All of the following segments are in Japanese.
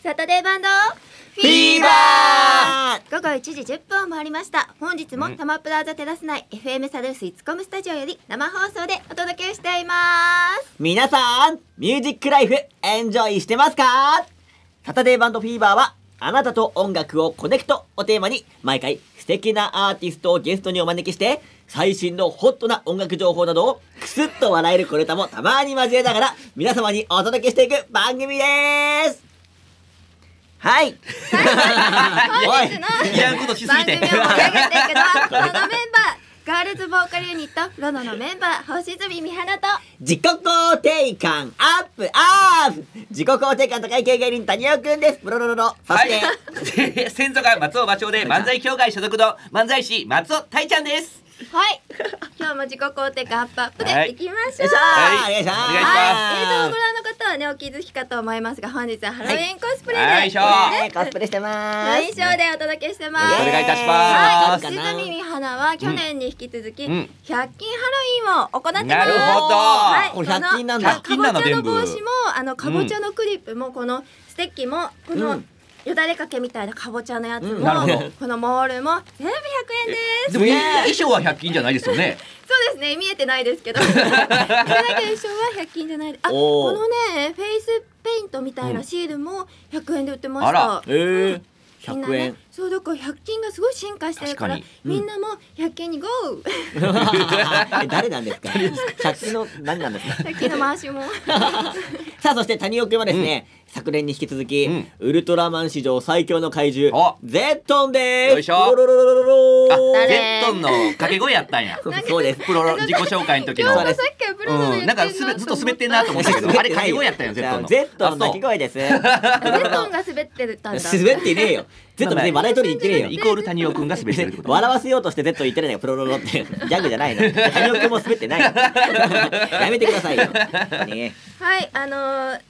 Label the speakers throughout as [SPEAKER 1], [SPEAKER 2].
[SPEAKER 1] サタデーバンド
[SPEAKER 2] フィーバー！
[SPEAKER 1] 午後1時10分を回りました。本日もタマプラザテラス内 FM サルース iTSCOM スタジオより生放送でお届けしています。
[SPEAKER 2] 皆さん、ミュージックライフエンジョイしてますか？サタデーバンドフィーバーは、あなたと音楽をコネクトをテーマに、毎回素敵なアーティストをゲストにお招きして、最新のホットな音楽情報などをクスッと笑える小ネタもたまに交えながら、皆様にお届けしていく番組ですはい。
[SPEAKER 1] 本日の番組を盛り上げていくのはこのメンバーガールズボーカルユニットロノのメンバー星住美花と
[SPEAKER 2] 自己肯定感アップアップ。自己肯定感高い系芸人谷尾くんです。プロロロロ。そ
[SPEAKER 3] は
[SPEAKER 2] して、
[SPEAKER 3] い。先祖が松尾芭蕉で漫才協会所属の漫才師松尾太ちゃんです。
[SPEAKER 1] はい。今日も自己肯定感アップアップでい。きましょう、
[SPEAKER 3] はい。
[SPEAKER 2] お願いします。
[SPEAKER 3] お願い。
[SPEAKER 1] 映像をご覧の方はねお気づきかと思いますが本日はハロウィンコスプレで、
[SPEAKER 3] はいよいしょ。
[SPEAKER 2] ねコスプレしてます。
[SPEAKER 1] 衣装でお届けしてます。
[SPEAKER 3] お願いいたし
[SPEAKER 1] はい、
[SPEAKER 3] ます。
[SPEAKER 1] 星住美花は去年に引き続き、
[SPEAKER 3] うん。
[SPEAKER 1] 100均ハロウィンを行ってます。
[SPEAKER 3] なるほど。
[SPEAKER 1] はい、
[SPEAKER 2] これ100均なんだ。
[SPEAKER 1] かぼちゃの
[SPEAKER 3] 100均なの
[SPEAKER 1] 帽子もあのかぼちゃのクリップもこのステッキもこの、
[SPEAKER 2] うん
[SPEAKER 1] よだれかけみたいなかぼちゃのやつも、
[SPEAKER 2] うん
[SPEAKER 1] このモールも全部100円です。
[SPEAKER 3] でも衣装は100均じゃないですよね。
[SPEAKER 1] そうですね見えてないですけど。だけの衣装は100均じゃない。あこのねフェイスペイントみたいなシールも100円で売ってました、
[SPEAKER 3] あら。
[SPEAKER 2] えー、100
[SPEAKER 1] みんなね
[SPEAKER 2] 円、
[SPEAKER 1] そうだから100均がすごい進化してるから
[SPEAKER 3] 確か
[SPEAKER 2] に。
[SPEAKER 1] みんなも100均にゴー。
[SPEAKER 2] え誰なんですか？100均の何なんですか
[SPEAKER 1] ？100均の回しも。
[SPEAKER 2] さあそして谷尾くんはですね、昨年に引き続き、
[SPEAKER 3] うん
[SPEAKER 2] ウルトラマン史上最強の怪獣
[SPEAKER 3] お
[SPEAKER 2] ゼットンです
[SPEAKER 3] よいしょ
[SPEAKER 2] ロロロロロロ
[SPEAKER 3] あ、
[SPEAKER 1] 誰
[SPEAKER 3] ゼットンの掛け声やったんや。
[SPEAKER 2] そうです
[SPEAKER 3] プロロ自己紹介の時の。うん、なんかすべずっと滑ってんなと思ったけど、あれ掛け声やったんやゼットンの。
[SPEAKER 2] ゼットンの鳴き声です
[SPEAKER 1] ゼットンが滑ってたんだ
[SPEAKER 2] 滑ってねえよゼットン別に笑い取りに行ってねえよ
[SPEAKER 3] イコール谷尾くんが滑ってるってこと。
[SPEAKER 2] 笑わせようとして Z 言ってないのよプロロロってギャグじゃないの谷尾くんも滑ってないのやめてくださいよ、ね、
[SPEAKER 1] はいあのー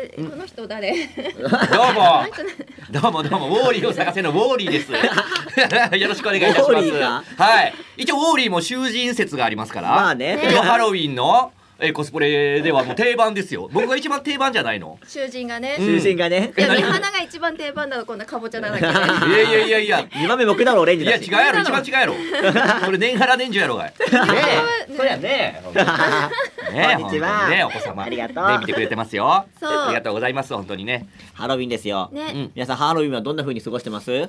[SPEAKER 1] えこの人誰？
[SPEAKER 3] どうも。どうもどうもウォーリーを探せのウォーリーです。よろしくお願いいたします。
[SPEAKER 2] ウォーリーか
[SPEAKER 3] はい。一応ウォーリーも囚人説がありますから。
[SPEAKER 2] まあね
[SPEAKER 3] ハロウィンのえコスプレではもう定番ですよ。僕が一番定番じゃないの？
[SPEAKER 1] 囚人がね、
[SPEAKER 3] うん
[SPEAKER 2] 中心がね
[SPEAKER 1] いや花が一番定番だろこんなかぼちゃだらけで
[SPEAKER 3] いやいやいやいや。
[SPEAKER 2] 2番目僕だろオレンジだし
[SPEAKER 3] いや違うやろ一番違うやろ。それ年がら年中やろがい。ねえ。そうやね。ねえ
[SPEAKER 2] こんにちは
[SPEAKER 3] ねお子様
[SPEAKER 2] ありがとう
[SPEAKER 3] ね見てくれてますよ。
[SPEAKER 1] そう
[SPEAKER 3] ありがとうございます本当にね。
[SPEAKER 2] ハロウィンですよ、
[SPEAKER 1] ね、
[SPEAKER 3] うん
[SPEAKER 2] 皆さんハロウィンはどんな風に過ごしてます？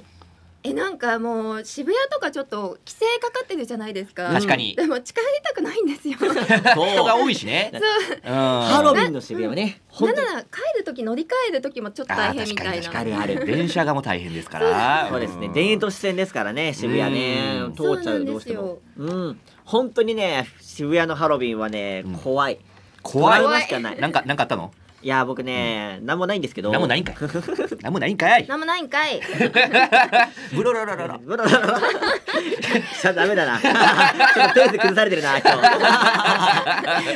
[SPEAKER 1] えなんかもう渋谷とかちょっと規制かかってるじゃないですか。
[SPEAKER 3] 確かに。
[SPEAKER 1] でも近寄りたくないんですよ。
[SPEAKER 3] 人が多いしね。
[SPEAKER 2] そう。
[SPEAKER 3] うん。
[SPEAKER 2] ハロウィンの渋谷はね。
[SPEAKER 1] なんなら帰る時乗り換える時もちょっと大変みたいな。
[SPEAKER 3] あー確かに
[SPEAKER 2] あるある
[SPEAKER 3] 電車がもう大変ですから。
[SPEAKER 2] そう。ですね。
[SPEAKER 3] ん
[SPEAKER 2] 田園都市線ですからね渋谷ね。
[SPEAKER 3] うん。
[SPEAKER 2] 通っちゃうどうしても。うん本当にね渋谷のハロウィンはね
[SPEAKER 3] うん。
[SPEAKER 2] 怖い。
[SPEAKER 3] 怖い。
[SPEAKER 2] しかない。
[SPEAKER 3] なんかなんかあったの？
[SPEAKER 2] いや僕ねなんもないんですけど。
[SPEAKER 3] なんもないんかい。なんもないんかい。
[SPEAKER 1] なんもないんかい。
[SPEAKER 3] ブロロロロロ。
[SPEAKER 2] ブラブラブラしちゃダメだな。ちょっとペース崩されてるな今日。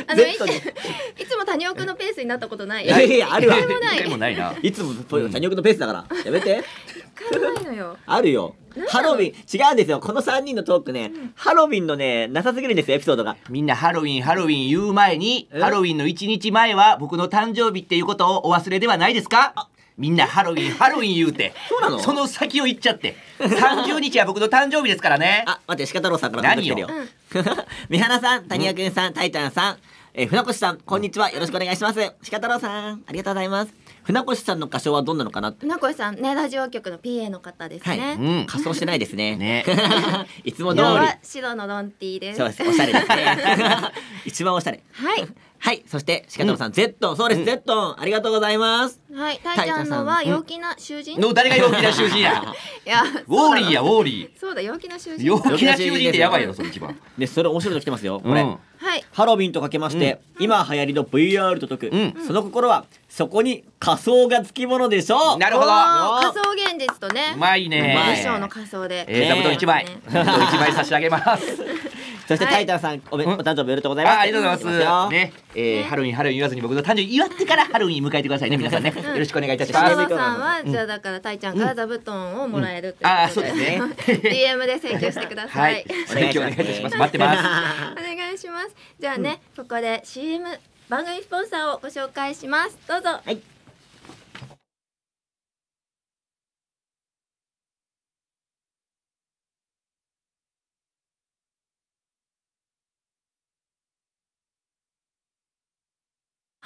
[SPEAKER 1] あのいいつも谷尾くんのペースになったことない。
[SPEAKER 2] いやいやあるわ。
[SPEAKER 1] 一回もない。
[SPEAKER 3] 一回もないな。
[SPEAKER 2] いつも谷岡のペースだから。やめて。
[SPEAKER 1] 一回もないのよ。
[SPEAKER 2] あるよハロウィン。違うんですよ。この3人のトークね、ハロウィンのねなさすぎるんですよエピソードが。
[SPEAKER 3] みんなハロウィンハロウィン言う前に
[SPEAKER 2] え？
[SPEAKER 3] ハロウィンの1日前は僕の誕生日っていうことをお忘れではないですか？みんなハロウィンハロウィン言うて。
[SPEAKER 2] そうなの？
[SPEAKER 3] その先を言っちゃって。30日は僕の誕生日ですからね。
[SPEAKER 2] あ待って鹿太郎さんからメール来てるよ。三原さん谷川くんさんタイタンさんえー船越さんこんにちは。よろしくお願いします。鹿太郎さんありがとうございます船越さんの歌唱はどんなのかなって。
[SPEAKER 1] 船越さんねラジオ局の PA の方です
[SPEAKER 2] はい、
[SPEAKER 1] ね、
[SPEAKER 3] うん。
[SPEAKER 2] 仮装してないですね。
[SPEAKER 3] ね。
[SPEAKER 2] いつも通り。
[SPEAKER 1] 今日は白のロンティーです。
[SPEAKER 2] そうです。おしゃれですね。一番おしゃれ。
[SPEAKER 1] はい
[SPEAKER 2] はいそして鹿太郎さん、ゼットン。そうです、
[SPEAKER 3] うん。
[SPEAKER 2] ゼットン。ありがとうございます。
[SPEAKER 1] はい、たいちゃんのは陽気な囚人、
[SPEAKER 3] の誰が陽気な囚人や？
[SPEAKER 1] いや
[SPEAKER 3] ウォーリーやウォーリ
[SPEAKER 1] そうだ陽気な囚人。
[SPEAKER 3] ー陽気な囚人ってやばいよそれ一番
[SPEAKER 2] でそれ面白いの来てますよ。これ、
[SPEAKER 3] うん
[SPEAKER 1] はい。
[SPEAKER 2] ハロウィンとかけまして、今流行りの VR と解く、
[SPEAKER 3] うん。
[SPEAKER 2] その心はそこに仮想がつきものでしょう。
[SPEAKER 3] なるほど。
[SPEAKER 1] おー仮想現実とね。
[SPEAKER 3] うまいうね。
[SPEAKER 1] 衣装の仮装で、
[SPEAKER 3] えー座布団一枚。
[SPEAKER 1] ね。
[SPEAKER 3] 座布団一枚差し上げます
[SPEAKER 2] そして
[SPEAKER 1] はい。
[SPEAKER 2] タイタンさん、おめ
[SPEAKER 3] うん。
[SPEAKER 2] お誕生日おめでとうございます。
[SPEAKER 3] あありがとうござい
[SPEAKER 2] よ
[SPEAKER 3] ます。ね、えー
[SPEAKER 1] ね。
[SPEAKER 3] ハロウィンハロウィン言わずに僕の誕生日祝ってからハロウィン迎えてくださいね。皆さん。ね。よろしくお願いいたします。
[SPEAKER 1] さんは、じゃあだからたいちゃんから座布団をもらえるって
[SPEAKER 3] ああそうですね。
[SPEAKER 1] DM で請求してくださ、
[SPEAKER 3] はい。い。請求お願いいたします。待ってます。
[SPEAKER 1] お願いします。じゃあね、ここで CM 番組スポンサーをご紹介します。どうぞ。
[SPEAKER 2] はい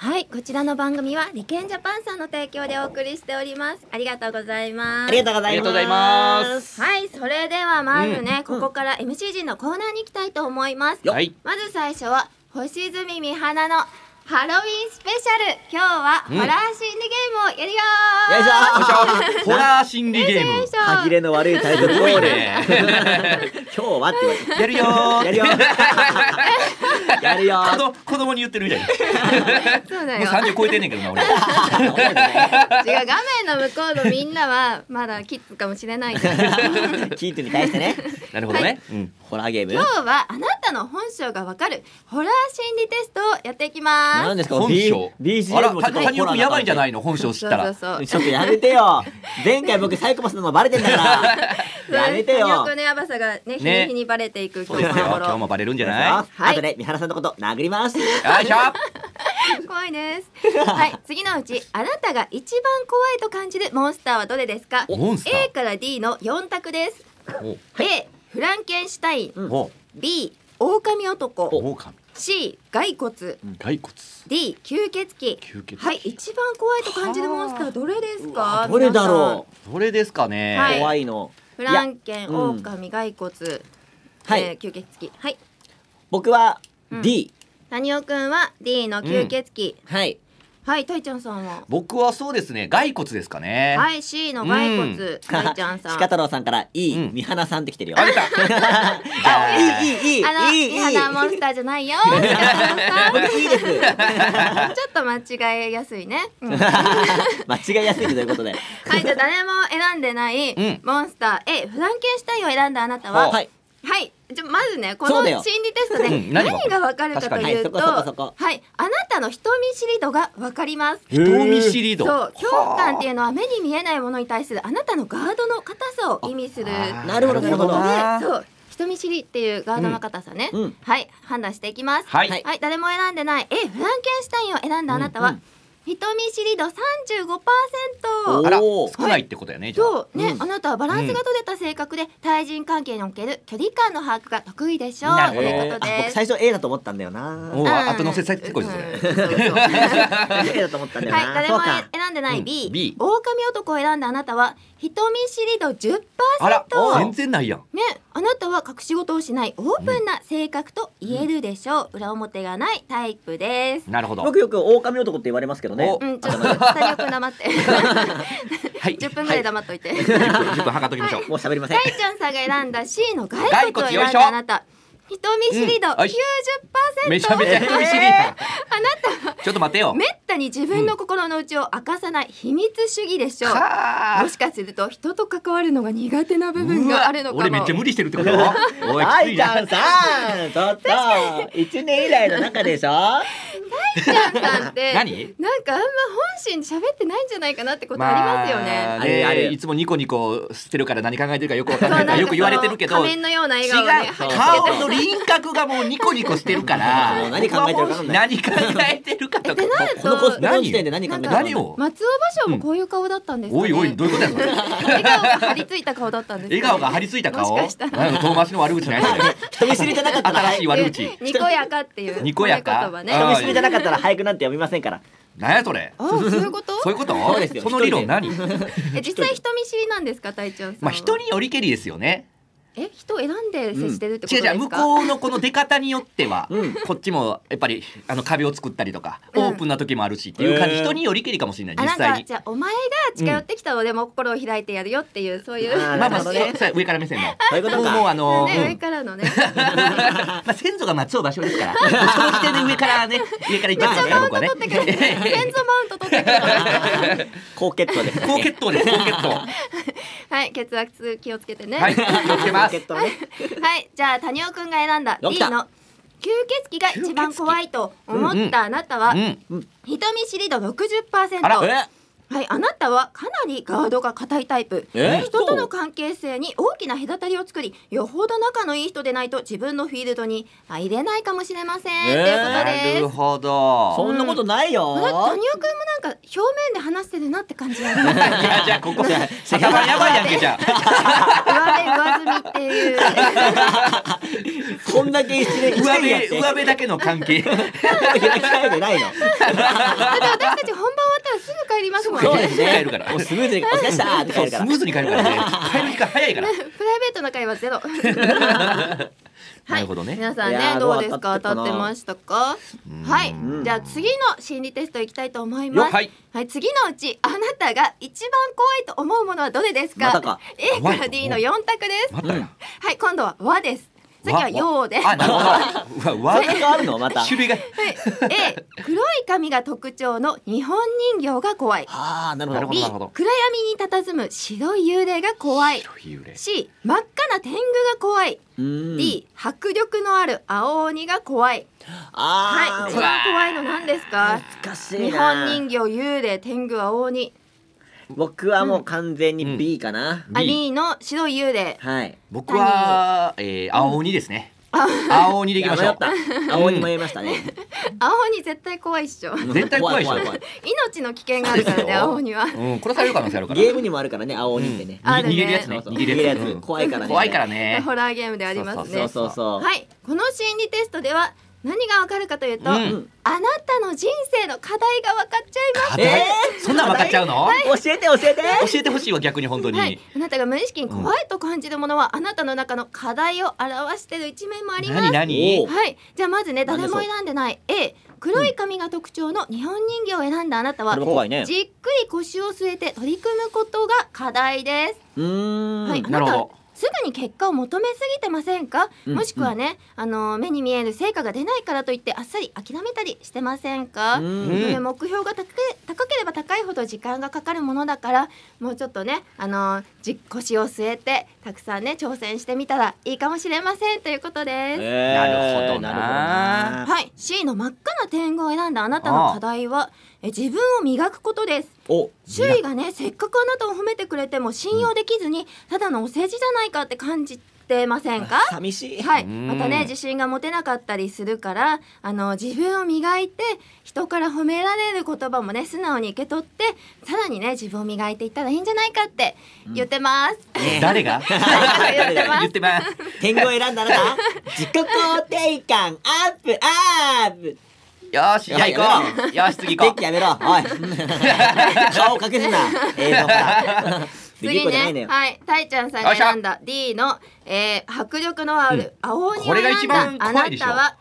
[SPEAKER 1] はいこちらの番組はリケンジャパンさんの提供でお送りしております。ありがとうございます。
[SPEAKER 2] ありがとうございます。
[SPEAKER 1] はいそれではまずね、
[SPEAKER 2] うん
[SPEAKER 1] ここから MC 陣のコーナーに行きたいと思います、
[SPEAKER 3] はい。
[SPEAKER 1] まず最初は星住美花のハロウィンスペシャル。今日はホラー心理ゲームをやるよー。
[SPEAKER 2] よいしょ
[SPEAKER 3] よいしょホラー心理ゲーム。
[SPEAKER 2] 歯切れの悪いタイトル。
[SPEAKER 3] すごいね。
[SPEAKER 2] 今日はって言われて。
[SPEAKER 3] やるよー。
[SPEAKER 2] やるよ やるよ。
[SPEAKER 3] 子供に言ってるみたい
[SPEAKER 1] そうだよ。
[SPEAKER 3] 30超えてんねんけどな俺。
[SPEAKER 1] 違う画面の向こうのみんなはまだキッズかもしれないから。
[SPEAKER 2] キートに対してね。
[SPEAKER 3] なるほどね、うん
[SPEAKER 2] ホラーゲーム？
[SPEAKER 1] 今日はあなたの本性がわかるホラー心理テストをやっていきます。
[SPEAKER 2] 何ですか？
[SPEAKER 3] 本性
[SPEAKER 2] ？B- BGM
[SPEAKER 3] あら
[SPEAKER 2] もちょっと
[SPEAKER 3] た谷岡やばいんじゃない
[SPEAKER 2] の？
[SPEAKER 3] の本性知ったら。
[SPEAKER 1] そうそう
[SPEAKER 2] ちょっとやめてよ。前回僕サイコパスなのバレてんだから。やめてよ。
[SPEAKER 1] 谷岡のヤバさがね日に日にバレていく今日
[SPEAKER 3] 今日もバレるんじゃない？
[SPEAKER 1] はい。
[SPEAKER 2] 後で三原さんのこと殴ります。
[SPEAKER 3] よいしょ。
[SPEAKER 1] 怖いです。はい。次のうちあなたが一番怖いと感じるモンスターはどれですか？
[SPEAKER 3] モンスター
[SPEAKER 1] ？A から D の4択です。
[SPEAKER 3] お。
[SPEAKER 1] A フランケンシュタイン
[SPEAKER 2] うん。
[SPEAKER 3] お
[SPEAKER 1] B 狼男
[SPEAKER 3] オオカミ
[SPEAKER 1] C 骸骨
[SPEAKER 3] 骸骨。
[SPEAKER 1] D 吸血鬼。
[SPEAKER 3] 吸血鬼。
[SPEAKER 1] はい一番怖いと感じるモンスターどれですか？
[SPEAKER 2] どれだろ
[SPEAKER 3] どれですかね、
[SPEAKER 1] はい。う
[SPEAKER 2] 怖いの。
[SPEAKER 1] フランケン狼骸骨
[SPEAKER 2] はい。
[SPEAKER 1] えー吸血鬼。はい。
[SPEAKER 2] 僕は
[SPEAKER 1] うん。
[SPEAKER 2] D
[SPEAKER 1] 谷尾くんは D の吸血鬼。
[SPEAKER 2] はい
[SPEAKER 1] はいたいちゃんさんは？
[SPEAKER 3] 僕はそうですね骸骨ですかね。
[SPEAKER 1] はい C の骸骨たいちゃんさん。
[SPEAKER 2] 鹿太郎さんからいい
[SPEAKER 3] うん。
[SPEAKER 2] 三花さんって来てるよ。
[SPEAKER 3] あ出た。じゃあ。
[SPEAKER 2] いいいいいい。
[SPEAKER 1] あの
[SPEAKER 2] いい。いい
[SPEAKER 1] リハナモンスターじゃないよ。鹿太郎さん
[SPEAKER 2] 僕いいです。
[SPEAKER 1] ちょっと間違えやすいね、うん。
[SPEAKER 2] 間違いやすいということで。
[SPEAKER 1] はいじゃあ誰も選んでない
[SPEAKER 3] うん。
[SPEAKER 1] モンスター A フランケンシュタインを選んだあなたは？
[SPEAKER 2] はい。
[SPEAKER 1] はいじゃあまずねこの心理テストで
[SPEAKER 3] うん何
[SPEAKER 1] 何がわかるかというと
[SPEAKER 2] はいそこそこそこ。
[SPEAKER 1] はいあなたの人見知り度がわかります。
[SPEAKER 3] 人見知り度？
[SPEAKER 1] そう恐怖感っていうのは目に見えないものに対するあなたのガードの硬さを意味する
[SPEAKER 2] なるほどなるほど
[SPEAKER 3] な。
[SPEAKER 1] でそう人見知りっていうガードの硬さね、
[SPEAKER 2] うん。うん。
[SPEAKER 1] はい判断していきます。
[SPEAKER 3] はい、
[SPEAKER 2] はい
[SPEAKER 1] はい誰も選んでない A フランケンシュタインを選んだあなたは、
[SPEAKER 2] うんうん
[SPEAKER 1] 人見知り度35%
[SPEAKER 2] お
[SPEAKER 3] あら
[SPEAKER 2] おー
[SPEAKER 3] 少ないってことやね、
[SPEAKER 1] そうね、
[SPEAKER 2] うん。
[SPEAKER 1] あなたはバランスが取れた性格で、対人関係における距離感の把握が得意でしょう。
[SPEAKER 3] なるほど。
[SPEAKER 2] 僕最初 A だと思ったんだよな。
[SPEAKER 3] お
[SPEAKER 1] うん。
[SPEAKER 3] 後乗せさせてこいそれ、
[SPEAKER 1] うんそうそうはい、
[SPEAKER 2] A だと思ったんだよな。
[SPEAKER 1] 誰も選んでない B、
[SPEAKER 3] うん。B
[SPEAKER 1] 狼男を選んだあなたは人見知り度10%
[SPEAKER 3] あら
[SPEAKER 2] お
[SPEAKER 3] 全然ないやん。
[SPEAKER 1] ね、あなたは隠し事をしないオープンな性格と言えるでしょう、裏表がないタイプです。
[SPEAKER 3] なるほど。
[SPEAKER 2] 僕よく狼男って言われますけどね。
[SPEAKER 3] お
[SPEAKER 1] うん、ちょっと谷尾くん黙って。
[SPEAKER 3] はい。
[SPEAKER 1] 10分ぐらい黙っといて。
[SPEAKER 3] 10分測っときましょう、
[SPEAKER 2] もう喋りません
[SPEAKER 1] 大ちゃんさんが選んだ C の骸
[SPEAKER 3] 骸
[SPEAKER 1] 骨を選んだあなた人見知り度90%、
[SPEAKER 3] うんめちゃめちゃ人見知りやんちょっと待ってよ。
[SPEAKER 1] めったに自分の心の内を明かさない秘密主義でしょう、
[SPEAKER 3] はあ。
[SPEAKER 1] もしかすると人と関わるのが苦手な部分があるのかも。
[SPEAKER 3] 俺めっちゃ無理してるってこと？おいきついな
[SPEAKER 2] 大ちゃんさん。ちょっと一年以来の中でしょ？
[SPEAKER 1] 大ちゃんさんって
[SPEAKER 3] 何？
[SPEAKER 1] なんかあんま本心で喋ってないんじゃないかなってことありますよね、
[SPEAKER 3] まあ
[SPEAKER 2] あるある
[SPEAKER 3] ねいつもニコニコしてるから何考えてるかよくわかんない。からよく言われてるけど
[SPEAKER 1] 仮面のような
[SPEAKER 3] 違
[SPEAKER 1] 笑顔で
[SPEAKER 3] 顔の輪郭がもうニコニコしてるから
[SPEAKER 2] 何考えてるかわかんない。
[SPEAKER 3] 何考えてるかと。か
[SPEAKER 2] このコスプレの時点で何考えてるか。
[SPEAKER 3] 何を？
[SPEAKER 1] 松尾芭蕉もこういう顔だったんですかね、
[SPEAKER 3] おいおいどういうことやそれ。
[SPEAKER 1] 笑顔が張り付いた顔だったんですかね、
[SPEAKER 3] 笑顔が張り付いた顔？
[SPEAKER 1] もしかしたら。
[SPEAKER 3] なんか遠回しの悪口ない？
[SPEAKER 2] 人見知りじゃなかったら。
[SPEAKER 3] 新しい悪口
[SPEAKER 1] にこやかっていう
[SPEAKER 3] にこやか？
[SPEAKER 2] 人見知りじゃなかったら俳句なんて読みませんから。
[SPEAKER 3] 何やそれ？
[SPEAKER 1] あ そういうこと？
[SPEAKER 3] そういうこと？
[SPEAKER 2] そうですよ。
[SPEAKER 3] その理論何？
[SPEAKER 1] え実際人見知りなんですか隊長さんは？
[SPEAKER 3] まあ人によりけりですよね
[SPEAKER 1] え人を選んで接してるってこと
[SPEAKER 3] 違う違う向
[SPEAKER 1] ですか、
[SPEAKER 3] こうのこの出方によっては、
[SPEAKER 2] うん。
[SPEAKER 3] こっちもやっぱりあの壁を作ったりとか、
[SPEAKER 1] うん。
[SPEAKER 3] オープンな時もあるしっていう感じ、人によりけりかもしれない
[SPEAKER 1] あなん
[SPEAKER 3] 実際に。
[SPEAKER 1] かじゃあお前が近寄ってきたのでも心を開いてやるよっていうそういう、
[SPEAKER 3] まあまあ
[SPEAKER 2] ね
[SPEAKER 3] 上から目線の。
[SPEAKER 2] そういうこと
[SPEAKER 3] もうもう
[SPEAKER 2] か
[SPEAKER 3] あの、
[SPEAKER 1] ね、
[SPEAKER 3] うん。
[SPEAKER 1] 上からのね。
[SPEAKER 3] まあ先祖が松尾芭蕉ですから。その時点で上からね上から行ってますから僕はね。
[SPEAKER 1] 先祖マウント取ってくる
[SPEAKER 2] 高血糖です。
[SPEAKER 3] 高血糖です。高血糖。
[SPEAKER 1] はい血圧気をつけてね。
[SPEAKER 3] はい気をつけます
[SPEAKER 2] 高血糖ね
[SPEAKER 1] はい。じゃあ谷尾くんが選んだ
[SPEAKER 2] よ
[SPEAKER 1] D の吸血鬼が一番怖いと思ったあなたは、
[SPEAKER 3] うん。
[SPEAKER 1] 人見知り度60%
[SPEAKER 3] あら
[SPEAKER 2] え？
[SPEAKER 1] はい、あなたはかなりガードが硬いタイプ。
[SPEAKER 2] え？
[SPEAKER 1] 人との関係性に大きな隔たりを作りよほど仲のいい人でないと自分のフィールドにまあ入れないかもしれません、
[SPEAKER 2] え。ー
[SPEAKER 1] ということ
[SPEAKER 3] な
[SPEAKER 1] です。
[SPEAKER 3] るほど。
[SPEAKER 2] そんなことないよ。
[SPEAKER 1] あれ谷尾くんもなんか表面で話してるなって感じがあります
[SPEAKER 3] じゃあここ頭やばいやんけじゃあ。
[SPEAKER 1] 上辺上積みっていう。
[SPEAKER 2] そんんだけ一年一
[SPEAKER 3] 上辺上辺だけの関係。
[SPEAKER 2] 開 いてないの。
[SPEAKER 1] だって私たち本番終わったらすぐ帰りますもんね
[SPEAKER 2] そうですね。
[SPEAKER 3] 帰るから。
[SPEAKER 2] もうスムーズに お疲れしたーって帰るから
[SPEAKER 3] スムーズに帰るからね。帰る時間早いから。
[SPEAKER 1] プライベートな会話ゼロ。
[SPEAKER 3] なるほどね。
[SPEAKER 1] 皆さん
[SPEAKER 2] いやー
[SPEAKER 1] ねどうですか？
[SPEAKER 2] どう当たってたかな。
[SPEAKER 1] 当たってましたか？
[SPEAKER 3] うん。
[SPEAKER 1] はい。
[SPEAKER 2] うん
[SPEAKER 1] じゃあ次の心理テストいきたいと思います。
[SPEAKER 3] はい。
[SPEAKER 1] はい次のうちあなたが一番怖いと思うものはどれですか？
[SPEAKER 2] またか。
[SPEAKER 1] A から D の4択です。
[SPEAKER 3] またや。
[SPEAKER 1] はい今度は和ですさっきは陽で。
[SPEAKER 3] あなるほど。うわわ
[SPEAKER 2] 変わるのまた。
[SPEAKER 3] 種類が。
[SPEAKER 1] はい。A 黒い髪が特徴の日本人形が怖い。
[SPEAKER 2] ああなるほど
[SPEAKER 3] なるほど
[SPEAKER 1] B
[SPEAKER 3] なるほど。
[SPEAKER 1] 暗闇に佇む白い幽霊が怖い。
[SPEAKER 3] 幽霊。
[SPEAKER 1] C 真っ赤な天狗が怖い。D 迫力のある青鬼が怖い。はい。一番怖いの何ですか？
[SPEAKER 2] 難しい
[SPEAKER 1] 日
[SPEAKER 2] な
[SPEAKER 1] 本人形幽霊天狗青鬼
[SPEAKER 2] 僕はもう完全に B かな、
[SPEAKER 1] あ
[SPEAKER 3] B
[SPEAKER 1] B の白い幽霊
[SPEAKER 2] はい。
[SPEAKER 3] 僕は、えー、青鬼ですね。青鬼でいきましょう。
[SPEAKER 2] 青に迷いましたね、
[SPEAKER 1] 青鬼絶対怖いっしょ。
[SPEAKER 3] 絶対怖いでしょ。
[SPEAKER 1] 命の危険があるからね青鬼は。
[SPEAKER 3] うん。殺される可能性あるから。
[SPEAKER 2] ゲームにもあるからね青鬼ってね、
[SPEAKER 3] 逃げるやつね。
[SPEAKER 2] そうそう。
[SPEAKER 3] 逃げるやつ。
[SPEAKER 2] 逃げるやつ怖いからね。
[SPEAKER 3] 怖いからね。
[SPEAKER 1] ホラーゲームでありますね。
[SPEAKER 2] そうそうそう。
[SPEAKER 1] はい。この心理テストでは何がわかるかというと、
[SPEAKER 3] うん。
[SPEAKER 1] あなたの人生の課題が分かっちゃいます。
[SPEAKER 2] えー？
[SPEAKER 3] そんなん分かっちゃうの、
[SPEAKER 2] 教えて教えて。
[SPEAKER 3] 教えてほしいわ逆に本当に、
[SPEAKER 1] はい、あなたが無意識に怖いと感じるものは、あなたの中の課題を表している一面もあります。
[SPEAKER 3] 何
[SPEAKER 1] はい、じゃあまずね誰も選んでない。A 黒い髪が特徴の日本人形を選んだあなたは
[SPEAKER 2] ね。
[SPEAKER 1] じっくり腰を据えて取り組むことが課題です、
[SPEAKER 2] うーん、
[SPEAKER 1] はい、
[SPEAKER 3] るほど。
[SPEAKER 1] なたすぐに結果を求めすぎてませんか、
[SPEAKER 2] うん
[SPEAKER 1] もしくはね、あの目に見える成果が出ないからといってあっさり諦めたりしてませんか、
[SPEAKER 2] うん。
[SPEAKER 1] 目標が高け高ければ高いほど時間がかかるものだからもうちょっとねあのじ腰を据えてたくさんね挑戦してみたらいいかもしれません。ということです。
[SPEAKER 2] えー。
[SPEAKER 3] なるほどな。
[SPEAKER 2] なるほどな。
[SPEAKER 1] はい。C の真っ赤な天狗を選んだあなたの課題はえ自分を磨くことです。
[SPEAKER 2] お
[SPEAKER 1] 周囲がねせっかくあなたを褒めてくれても信用できずにただのお世辞じゃないかって感じてませんか？
[SPEAKER 2] 寂しい。
[SPEAKER 1] はい、
[SPEAKER 3] うん。
[SPEAKER 1] またね自信が持てなかったりするからあの自分を磨いて人から褒められる言葉もね素直に受け取ってさらにね自分を磨いていったらいいんじゃないかって言ってます。
[SPEAKER 2] ね。
[SPEAKER 3] 誰が？
[SPEAKER 1] 言ってます？
[SPEAKER 3] 言ってます。
[SPEAKER 2] 天狗を選んだあなた自己肯定感アップアップ
[SPEAKER 3] よーしじゃあ行こう。よーし次行こ
[SPEAKER 2] デッキやめろ。おい。顔隠すな。映像から。
[SPEAKER 1] 次ね。はい。たいちゃんさんが選んだ D の、えー、迫力のある青鬼を選んだ
[SPEAKER 3] 番
[SPEAKER 1] あなたは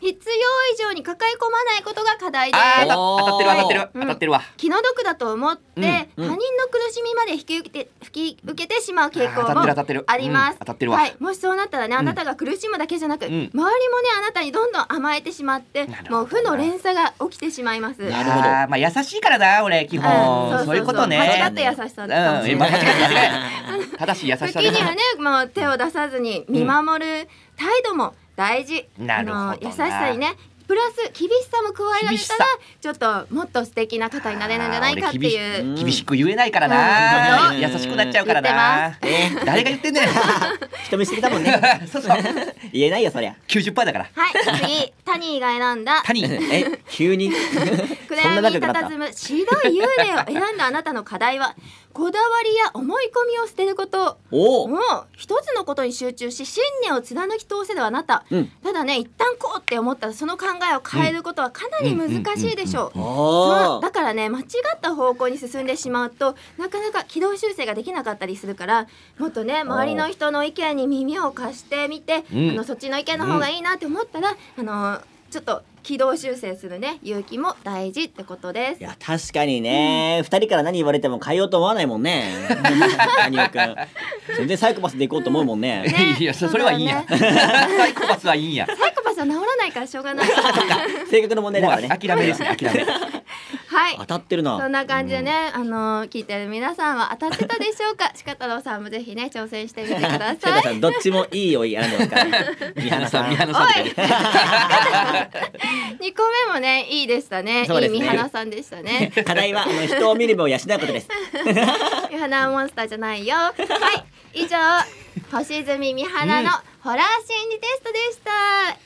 [SPEAKER 1] 必要以上に抱え込まないことが課題で
[SPEAKER 3] うあー
[SPEAKER 1] す
[SPEAKER 3] 当た当たってる当たってる
[SPEAKER 1] うん。
[SPEAKER 3] 当たってるわ。
[SPEAKER 1] 気の毒だと思って、
[SPEAKER 3] うん
[SPEAKER 2] うん。
[SPEAKER 1] 他人の苦しみまで引き受けて引き受けてしまう傾向
[SPEAKER 3] あー当たってる当たってる
[SPEAKER 1] もあります、
[SPEAKER 3] うん当たってるわ。
[SPEAKER 1] はい、もしそうなったらねあなたが苦しむだけじゃなく、
[SPEAKER 3] ん。
[SPEAKER 1] 周りもねあなたにどんどん甘えてしまって
[SPEAKER 3] なるほど。
[SPEAKER 1] もう負の連鎖が起きてしまいます。
[SPEAKER 2] なるほど。
[SPEAKER 3] あーまあ優しいからな俺基
[SPEAKER 1] うん。
[SPEAKER 3] 本そういうことね。
[SPEAKER 1] 間違った優しさかもしれない。
[SPEAKER 3] うん間違え間違え正しい優しさ
[SPEAKER 1] 時にはねもう手を出さずに見守る態度も大事、
[SPEAKER 3] なるほどな。
[SPEAKER 1] あの優しさにねプラス厳しさも加えられたらちょっともっと素敵な方になれるんじゃないかっていう。
[SPEAKER 2] 俺
[SPEAKER 3] 厳しく言えないから
[SPEAKER 1] うん。
[SPEAKER 3] な優しくなっちゃうから
[SPEAKER 1] 言
[SPEAKER 3] な
[SPEAKER 2] え
[SPEAKER 3] 誰が言ってんねん
[SPEAKER 2] 人見知りだもんね。
[SPEAKER 3] そうそう。
[SPEAKER 2] 言えないよそりゃ。
[SPEAKER 3] 90%だから。
[SPEAKER 1] はい次タニーが選んだ。
[SPEAKER 3] 谷。
[SPEAKER 2] え急に？
[SPEAKER 1] 暗
[SPEAKER 2] そんな
[SPEAKER 1] 闇に佇む白い幽霊を選んだあなたの課題はこだわりや思い込みを捨てること。
[SPEAKER 2] お。お
[SPEAKER 1] もう一つのことに集中し信念を貫き通せるあなた、
[SPEAKER 2] うん。
[SPEAKER 1] ただね一旦こうって思ったらその考えを変えることはかなり難しいでしょう。だからね間違った方向に進んでしまうとなかなか軌道修正ができなかったりするからもっとね周りの人の意見に耳を貸してみて、
[SPEAKER 3] うん。
[SPEAKER 1] あのそっちの意見の方がいいなって思ったら、あのちょっと軌道修正するね勇気も大事ってことです。
[SPEAKER 2] い。や確かにね。二、人から何言われても変えようと思わないもんね。谷尾くん。全然サイコパスでいこうと思うもんね。
[SPEAKER 1] ね
[SPEAKER 3] いやそそれはいいんや。サイコパスはいいんや。
[SPEAKER 1] サイコパスは治らないからしょうがない。
[SPEAKER 2] 性格の問題だからね。
[SPEAKER 3] 諦めですね諦め
[SPEAKER 1] はい
[SPEAKER 2] 当。たってるな
[SPEAKER 1] そんな感じでね、あの聞いてる皆さんは当たってたでしょうか？鹿太郎さんもぜひね挑戦してみてくだ
[SPEAKER 2] 瀬
[SPEAKER 1] さい。
[SPEAKER 2] どっちもいいを選んでますからね
[SPEAKER 3] 宮野さん宮
[SPEAKER 2] ん
[SPEAKER 3] 野さん
[SPEAKER 1] 二個目もねいいでしたね。
[SPEAKER 2] ね
[SPEAKER 1] いい三花さんでしたね。
[SPEAKER 2] 課題はあの人を見る目を養うことです
[SPEAKER 1] 三花モンスターじゃないよ。はい。以上星住三花のホラー心理テストでした。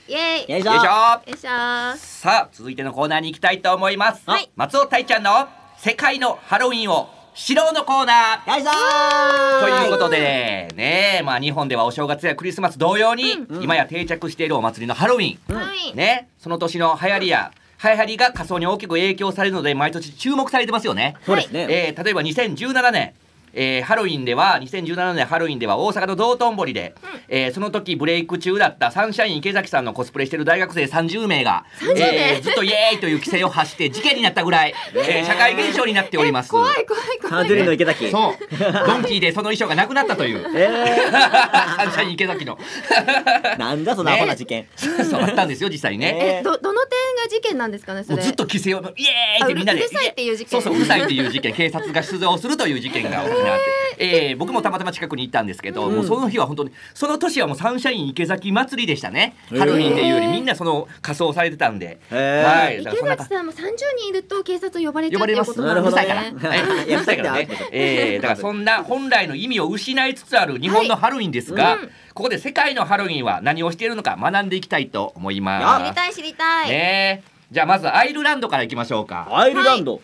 [SPEAKER 1] イエイ。よ
[SPEAKER 2] よいしょ。
[SPEAKER 3] よいしょ。
[SPEAKER 1] いしょ。ー。
[SPEAKER 3] さあ続いてのコーナーに行きたいと思います、
[SPEAKER 1] はい。
[SPEAKER 3] 松尾太ちゃんの世界のハロウィンを白のコーナー。
[SPEAKER 2] よいしょ。ー
[SPEAKER 3] ということでね。まあ日本ではお正月やクリスマス同様に、
[SPEAKER 2] うん。
[SPEAKER 3] 今や定着しているお祭りのハロウィン、
[SPEAKER 1] はい
[SPEAKER 3] ね。その年の流行りや流行りが仮装に大きく影響されるので毎年注目されてますよね。
[SPEAKER 2] そうですね、
[SPEAKER 3] えー例えば2017年えーハロウィンでは2017年ハロウィンでは大阪の道頓堀で、えーその時ブレイク中だったサンシャイン池崎さんのコスプレしてる大学生30名が、えーずっとイエーイという規制を発して 事件になったぐらい、えー社会現象になっております。
[SPEAKER 1] 怖い怖い怖い。
[SPEAKER 2] の池崎。
[SPEAKER 3] そう。ドンキーでその衣装がなくなったという。
[SPEAKER 2] え
[SPEAKER 3] サンシャイン池崎の。
[SPEAKER 2] ー、なんだそのアホな事件、
[SPEAKER 3] そうあったんですよ実際にね。
[SPEAKER 2] え
[SPEAKER 1] えどどの点が事件なんですかねそれ？
[SPEAKER 3] もうずっと規制をイエーイってみんなで
[SPEAKER 1] あうるさいっていう事件。
[SPEAKER 3] そうそううるさいっていう事件。警察が出動するという事件が起きなって、えー。僕もたまたま近くに行ったんですけど、
[SPEAKER 2] うん。
[SPEAKER 3] もうその日は本当にその年はもうサンシャイン池崎祭りでしたね。ハロウィンっていうよりみんなその仮装されてたんで、はい。だから
[SPEAKER 1] 池崎さんも30人いると警察呼ばれちゃ
[SPEAKER 3] 呼ばれます
[SPEAKER 1] うっていうこと
[SPEAKER 2] な
[SPEAKER 1] んですね。
[SPEAKER 3] い。からね。えーだからそんな本来の意味を失いつつある日本のハロウィンですが、
[SPEAKER 1] はいうん。
[SPEAKER 3] ここで世界のハロウィンは何をしているのか学んでいきたいと思い
[SPEAKER 1] 知
[SPEAKER 3] ます。
[SPEAKER 1] りたい知りたい、
[SPEAKER 3] ね。えじゃあまずアイルランドからいきましょうか。
[SPEAKER 2] アイルランド、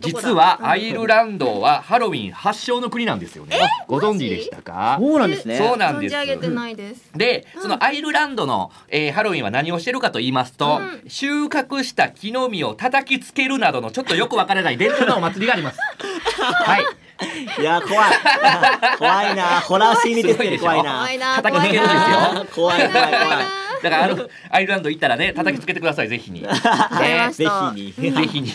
[SPEAKER 3] 実はアイルランドはハロウィン発祥の国なんですよね。ご存知でしたか？
[SPEAKER 2] そうなんですね。
[SPEAKER 3] そうなんです。
[SPEAKER 1] 存じ上げてないです。
[SPEAKER 3] で、そのアイルランドの、えーハロウィンは何をしてるかと言いますと、
[SPEAKER 1] うん。
[SPEAKER 3] 収穫した木の実を叩きつけるなどのちょっとよくわからない伝統のお祭りがあります。はい。
[SPEAKER 2] いや怖い。怖いな。ホラーシーン見てて怖いな。
[SPEAKER 1] 怖いな
[SPEAKER 3] 叩きつけるんですよ。
[SPEAKER 2] 怖い怖い 怖い
[SPEAKER 3] だからあのアイルランド行ったらね叩きつけてくださいぜひに。
[SPEAKER 2] ぜひに。
[SPEAKER 3] ぜひに。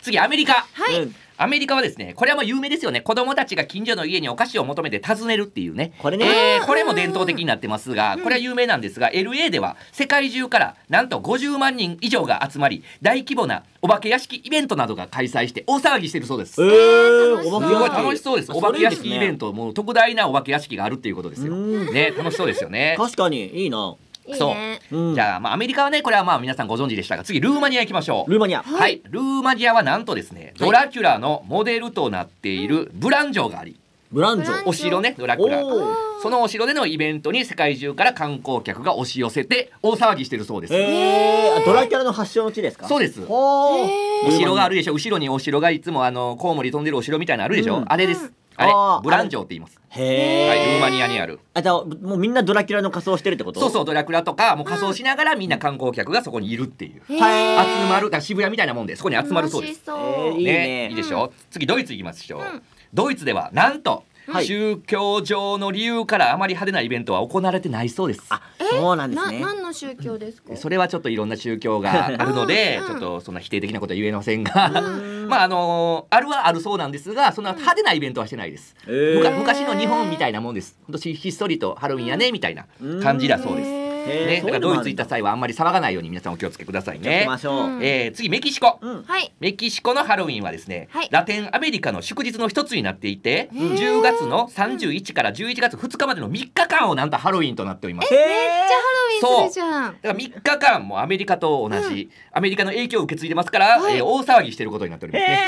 [SPEAKER 3] 次アメリカ。
[SPEAKER 1] はい、
[SPEAKER 2] うん
[SPEAKER 3] アメリカはですねこれはもう有名ですよね。子供たちが近所の家にお菓子を求めて訪ねるっていうね。
[SPEAKER 2] これね。
[SPEAKER 3] えーこれも伝統的になってますがこれは有名なんですが LA では世界中からなんと50万人以上が集まり大規模なお化け屋敷イベントなどが開催して大騒ぎしてるそうです。
[SPEAKER 2] え
[SPEAKER 3] す
[SPEAKER 2] ー、お
[SPEAKER 3] ごい
[SPEAKER 2] 化け
[SPEAKER 3] 楽しそうです。
[SPEAKER 2] あ
[SPEAKER 3] お化け屋敷
[SPEAKER 2] それいいですね
[SPEAKER 3] イベントもう特大なお化け屋敷があるっていうことですよ。
[SPEAKER 2] うん。
[SPEAKER 3] ね楽しそうですよね。
[SPEAKER 2] 確かにいいない
[SPEAKER 1] いね。
[SPEAKER 2] う。ん。
[SPEAKER 3] じゃあまあアメリカはねこれはまあ皆さんご存知でしたが次ルーマニア行きましょう。
[SPEAKER 2] ルーマニア。
[SPEAKER 3] はい、ルーマニアはなんとですね、ドラキュラのモデルとなっているブラン城があり、
[SPEAKER 2] ブランジョ
[SPEAKER 3] お城ね、ドラキュラ。
[SPEAKER 2] おー。
[SPEAKER 3] そのお城でのイベントに世界中から観光客が押し寄せて大騒ぎしてるそうです。
[SPEAKER 2] えー、ドラキュラの発祥の地ですか？
[SPEAKER 3] そうです。
[SPEAKER 2] ほー。
[SPEAKER 1] へ
[SPEAKER 3] お城があ
[SPEAKER 2] る
[SPEAKER 3] るでしょ？後ろにお城がいつもあのコウモリ飛んでるお城みたいなのあるでしょ？
[SPEAKER 2] うん。
[SPEAKER 3] あれです。あれ、ブラン城って言います。
[SPEAKER 2] へー。
[SPEAKER 3] はい、ルーマニアにある。
[SPEAKER 2] あじゃあもうみんなドラキュラの仮装してるってこと？
[SPEAKER 3] そうそう、ドラキュラとかもう仮装しながらみんな観光客がそこにいるっていう。
[SPEAKER 1] へ
[SPEAKER 2] はい
[SPEAKER 3] 集まる、だから渋谷みたいなもんで、そこに集まるそうです。
[SPEAKER 1] そう。
[SPEAKER 2] いいね。
[SPEAKER 3] いいでしょ、次ドイツ行きましょう、
[SPEAKER 1] うん。
[SPEAKER 3] ドイツではなんと、
[SPEAKER 2] はい。
[SPEAKER 3] 宗教上の理由からあまり派手なイベントは行われてないそうです。
[SPEAKER 2] あそうなんです
[SPEAKER 1] な
[SPEAKER 2] ね
[SPEAKER 1] 何の宗教ですか？
[SPEAKER 3] それはちょっといろんな宗教があるので、
[SPEAKER 1] う ん
[SPEAKER 3] ちょっとそん。な否定的なことは言えませんが、
[SPEAKER 2] うん。
[SPEAKER 3] まああのあるはあるそうなんですがそんな派手なイベントはしてないです、昔の日本みたいなもんです。今年ひっそりとハロウィンやねみたいな感じだそうです、
[SPEAKER 2] へ
[SPEAKER 3] ね、
[SPEAKER 2] ー
[SPEAKER 3] だ。からドイツ行った際はあんまり騒がないように皆さんお気をつけくださいね。
[SPEAKER 2] ましょう、
[SPEAKER 1] うん。
[SPEAKER 3] えー次メキシコ、
[SPEAKER 2] うん。
[SPEAKER 1] はい。
[SPEAKER 3] メキシコのハロウィンはですね、
[SPEAKER 1] はい。
[SPEAKER 3] ラテンアメリカの祝日の一つになっていて、
[SPEAKER 1] へー。
[SPEAKER 3] 10月の31から11月2日までの3日間をなんとハロウィンとなっております。
[SPEAKER 2] へ
[SPEAKER 1] めっちゃハロウィンするじゃん。
[SPEAKER 3] だから3日間もアメリカと同じ、アメリカの影響を受け継いでますから、
[SPEAKER 1] はい。
[SPEAKER 3] えー大騒ぎしてることになっておりますね。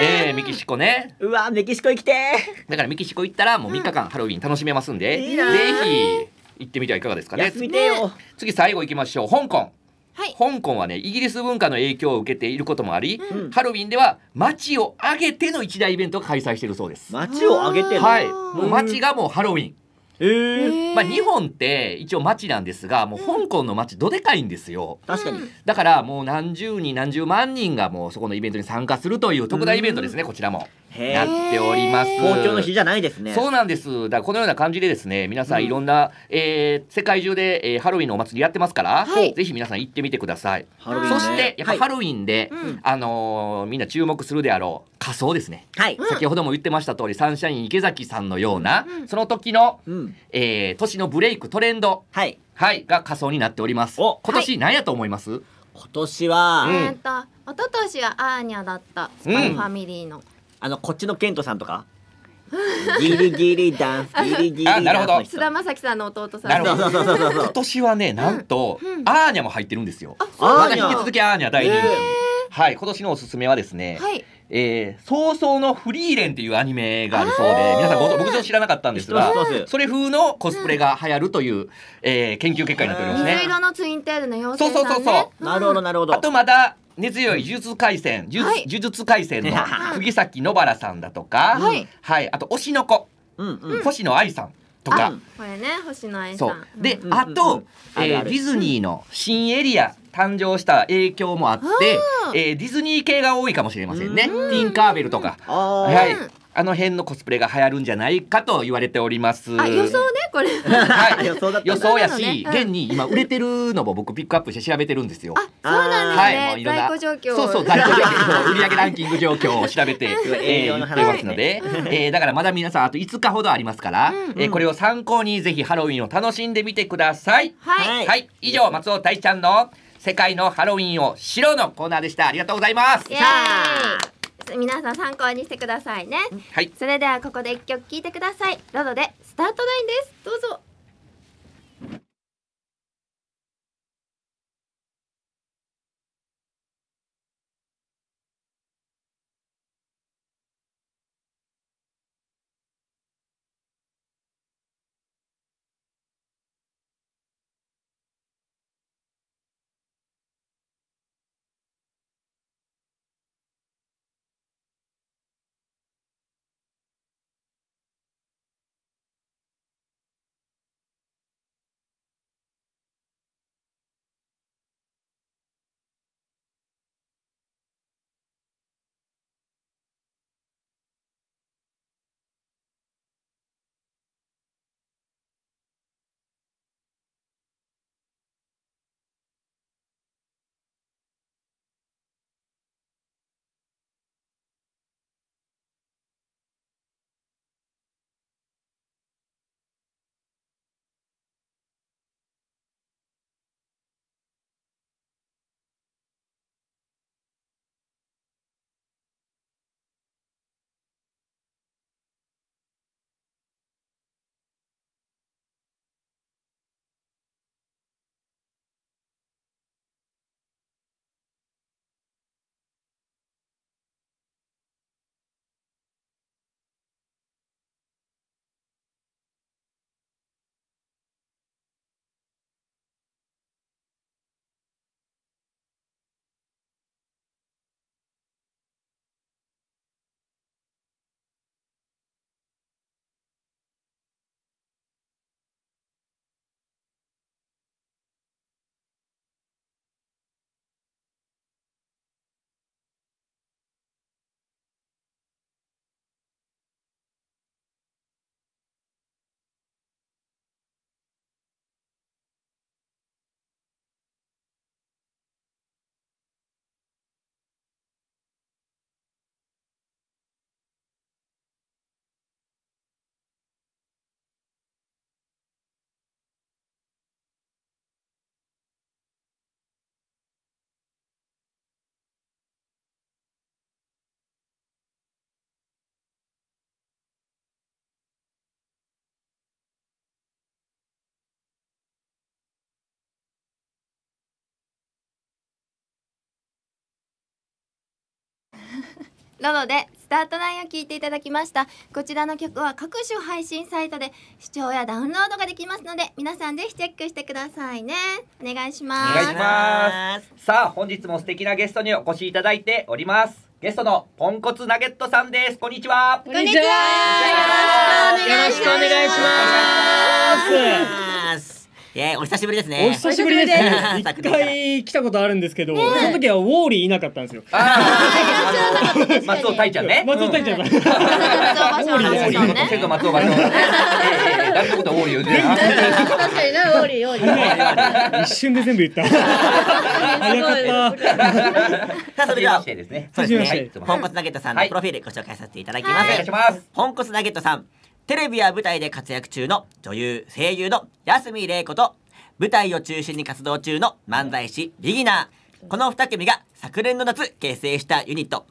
[SPEAKER 2] へ
[SPEAKER 3] えーメキシコね。
[SPEAKER 2] うわメキシコ行きて
[SPEAKER 3] だからメキシコ行ったらもう3日間ハロウィン楽しめますんで、ぜひ行ってみてはいかがですかね。
[SPEAKER 2] 休みてよ、
[SPEAKER 3] 次最後行きましょう。香港。
[SPEAKER 1] はい
[SPEAKER 3] 香港はねイギリス文化の影響を受けていることもあり、
[SPEAKER 2] うん
[SPEAKER 3] ハロウィンでは街を挙げての一大イベントを開催しているそうです。
[SPEAKER 2] 街を挙げてる
[SPEAKER 3] はい、もう街がもうハロウィン。
[SPEAKER 2] えー、
[SPEAKER 3] まあ日本って一応街なんですが、もう香港の街どでかいんですよ。
[SPEAKER 2] 確かに、
[SPEAKER 1] うん
[SPEAKER 3] だからもう何十人何十万人がもうそこのイベントに参加するという特大イベントですね、こちらも
[SPEAKER 2] へ
[SPEAKER 3] なっ
[SPEAKER 2] ー
[SPEAKER 3] ております。
[SPEAKER 2] 東京の日じゃないですね。
[SPEAKER 3] そうなんです。だからこのような感じでですね、皆さ
[SPEAKER 2] うん。
[SPEAKER 3] んいろんな、えー世界中で、えーハロウィンのお祭りやってますから、
[SPEAKER 1] はい。
[SPEAKER 3] ぜひ皆さん行ってみてください。
[SPEAKER 2] ハロウィンね。
[SPEAKER 3] そしてやっぱハロウィンで、
[SPEAKER 1] うん。
[SPEAKER 3] あのーみんな注目するであろう仮装ですね。
[SPEAKER 2] はい、
[SPEAKER 1] うん
[SPEAKER 3] 先ほども言ってました通りサンシャイン池崎さんのような、
[SPEAKER 1] うん。
[SPEAKER 3] その時の、
[SPEAKER 2] うん。
[SPEAKER 3] えー年のブレイクトレンド。
[SPEAKER 2] はい。
[SPEAKER 3] はい。が仮装になっております。
[SPEAKER 2] お
[SPEAKER 3] 今年何やと思います？
[SPEAKER 2] 今年は、
[SPEAKER 3] うん
[SPEAKER 1] えーっと一昨年はアーニャだったスパイファミリーの、
[SPEAKER 2] あのこっちのケントさんとか？ギリギリダンスギリギリダンス
[SPEAKER 3] あなるほど。
[SPEAKER 1] 菅田将暉さんの弟さん
[SPEAKER 3] なるほど。今年はねなんと、
[SPEAKER 1] うん
[SPEAKER 3] アーニャも入ってるんですよ。まだ引き続きアーニャ大人気。はい今年のおすすめはですね、
[SPEAKER 1] はい。
[SPEAKER 3] えー、早々のフリーレンっていうアニメがあるそうで皆さんご僕ちょっと知らなかったんですがそれ風のコスプレが流行るという、えー研究結果になっておりますね。
[SPEAKER 1] 水。色のツインテールの妖精さんね。
[SPEAKER 3] そうそうそうそう。
[SPEAKER 2] なるほどなるほど。
[SPEAKER 3] あとまだ根強い呪術廻戦、呪術廻戦の釘崎野原さんだとか、
[SPEAKER 1] はい。
[SPEAKER 3] はい、あと推しの子、
[SPEAKER 2] うんうん。
[SPEAKER 3] 星野愛さんとか、
[SPEAKER 2] うん。
[SPEAKER 1] これね星野愛さん。
[SPEAKER 3] そう。で、
[SPEAKER 2] うん
[SPEAKER 3] あと、
[SPEAKER 2] うん。あるある。
[SPEAKER 3] えーディズニーの新エリア誕生した影響もあってえーディズニー系が多いかもしれませんね。テ
[SPEAKER 2] うん。
[SPEAKER 3] ィンカーベルとか、はい。
[SPEAKER 1] うん、
[SPEAKER 3] あの辺のコスプレが流行るんじゃないかと言われております。
[SPEAKER 1] あ予想ねこれ。
[SPEAKER 3] はい、
[SPEAKER 2] 予想だった
[SPEAKER 3] 予想やし、現に今売れてるのも僕ピックアップして調べてるんですよ。
[SPEAKER 1] あそうなんですね、
[SPEAKER 3] はい、もういろんな。
[SPEAKER 1] 在庫状況
[SPEAKER 3] そうそう在庫状況。売上ランキング状況を調べて、えー、言って
[SPEAKER 2] 話
[SPEAKER 3] ますので、えーだからまだ皆さんあと5日ほどありますから、
[SPEAKER 1] うん。
[SPEAKER 3] えーこれを参考にぜひハロウィンを楽しんでみてください。
[SPEAKER 1] はい、
[SPEAKER 3] はい、以上松尾大ちゃんの世界のハロウィンを白のコーナーでした。ありがとうございます
[SPEAKER 1] 皆さん参考にしてくださいね。
[SPEAKER 3] はい。
[SPEAKER 1] それではここで一曲聴いてください。ロドでスタートラインです。どうぞロロでスタートラインを聞いていただきましたこちらの曲は各種配信サイトで視聴やダウンロードができますので皆さんぜひチェックしてくださいねお願いします
[SPEAKER 3] お願いします。さあ、本日も素敵なゲストにお越しいただいております。ゲストのポンコツナゲットさんです。こんにちは。
[SPEAKER 4] こんにちは。よろしくお願いします。
[SPEAKER 2] す。いや、お久しぶりですね。
[SPEAKER 4] お久しぶりです。一回来たことあるんですけど、その時はウォーリーいなかったんですよ。
[SPEAKER 3] 松尾大ちゃんね。
[SPEAKER 4] 松尾大ちゃんが。
[SPEAKER 1] 松尾芭蕉の
[SPEAKER 3] オーリー
[SPEAKER 1] さんね
[SPEAKER 3] 先祖松尾芭蕉。ええええ誰のことオーリー言うてるな。
[SPEAKER 5] 確かにな、オーリー、オーリー。
[SPEAKER 4] 一瞬で全部言った。早かった。
[SPEAKER 2] さあ、それでは
[SPEAKER 3] 初めまし、てですね。
[SPEAKER 2] そうです
[SPEAKER 4] は
[SPEAKER 2] ね
[SPEAKER 4] い。
[SPEAKER 2] ポンコツナゲットさんのプロフィールご紹介させていただきま
[SPEAKER 3] お願い
[SPEAKER 2] す
[SPEAKER 3] し。ます。
[SPEAKER 2] ポンコツナゲットさん。テレビや舞台で活躍中の女優、声優の安見玲子と、舞台を中心に活動中の漫才師、ビギナー。この2組が昨年の夏結成したユニット、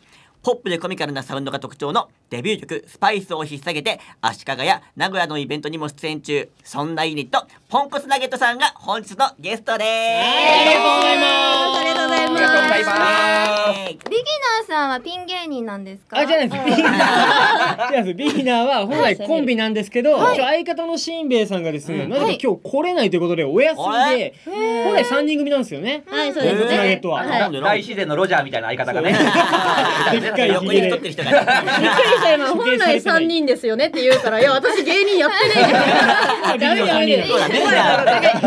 [SPEAKER 2] ポップでコミカルなサウンドが特徴のデビュー曲「スパイスを引っ提げて足利や名古屋のイベントにも出演中。そんなユニットポンコツナゲットさんが本日のゲストです。
[SPEAKER 4] ありがとうございます。
[SPEAKER 5] ありがとうございま
[SPEAKER 3] ます。
[SPEAKER 1] ビギナーさんはピン芸人なんですか？
[SPEAKER 4] あ、じゃないです。ビギナー。ビギナーは本来コンビなんですけど、
[SPEAKER 1] はい。
[SPEAKER 4] 相方のしんべヱさんがですね、
[SPEAKER 2] うん
[SPEAKER 4] なぜか今日来れないということでお休みで、本来三人組なんですよね。
[SPEAKER 5] す。はい、そうです
[SPEAKER 4] ポンコツナゲ
[SPEAKER 5] ね
[SPEAKER 4] ッ。トは。
[SPEAKER 5] はい。
[SPEAKER 3] 大自然のロジャーみたいな相方がね
[SPEAKER 4] かい
[SPEAKER 2] 横に太ってる人がね
[SPEAKER 5] びっくりした今本来三人ですよねって言うから いや私芸人やってねえじゃんダメダメ
[SPEAKER 2] そうだね。じゃ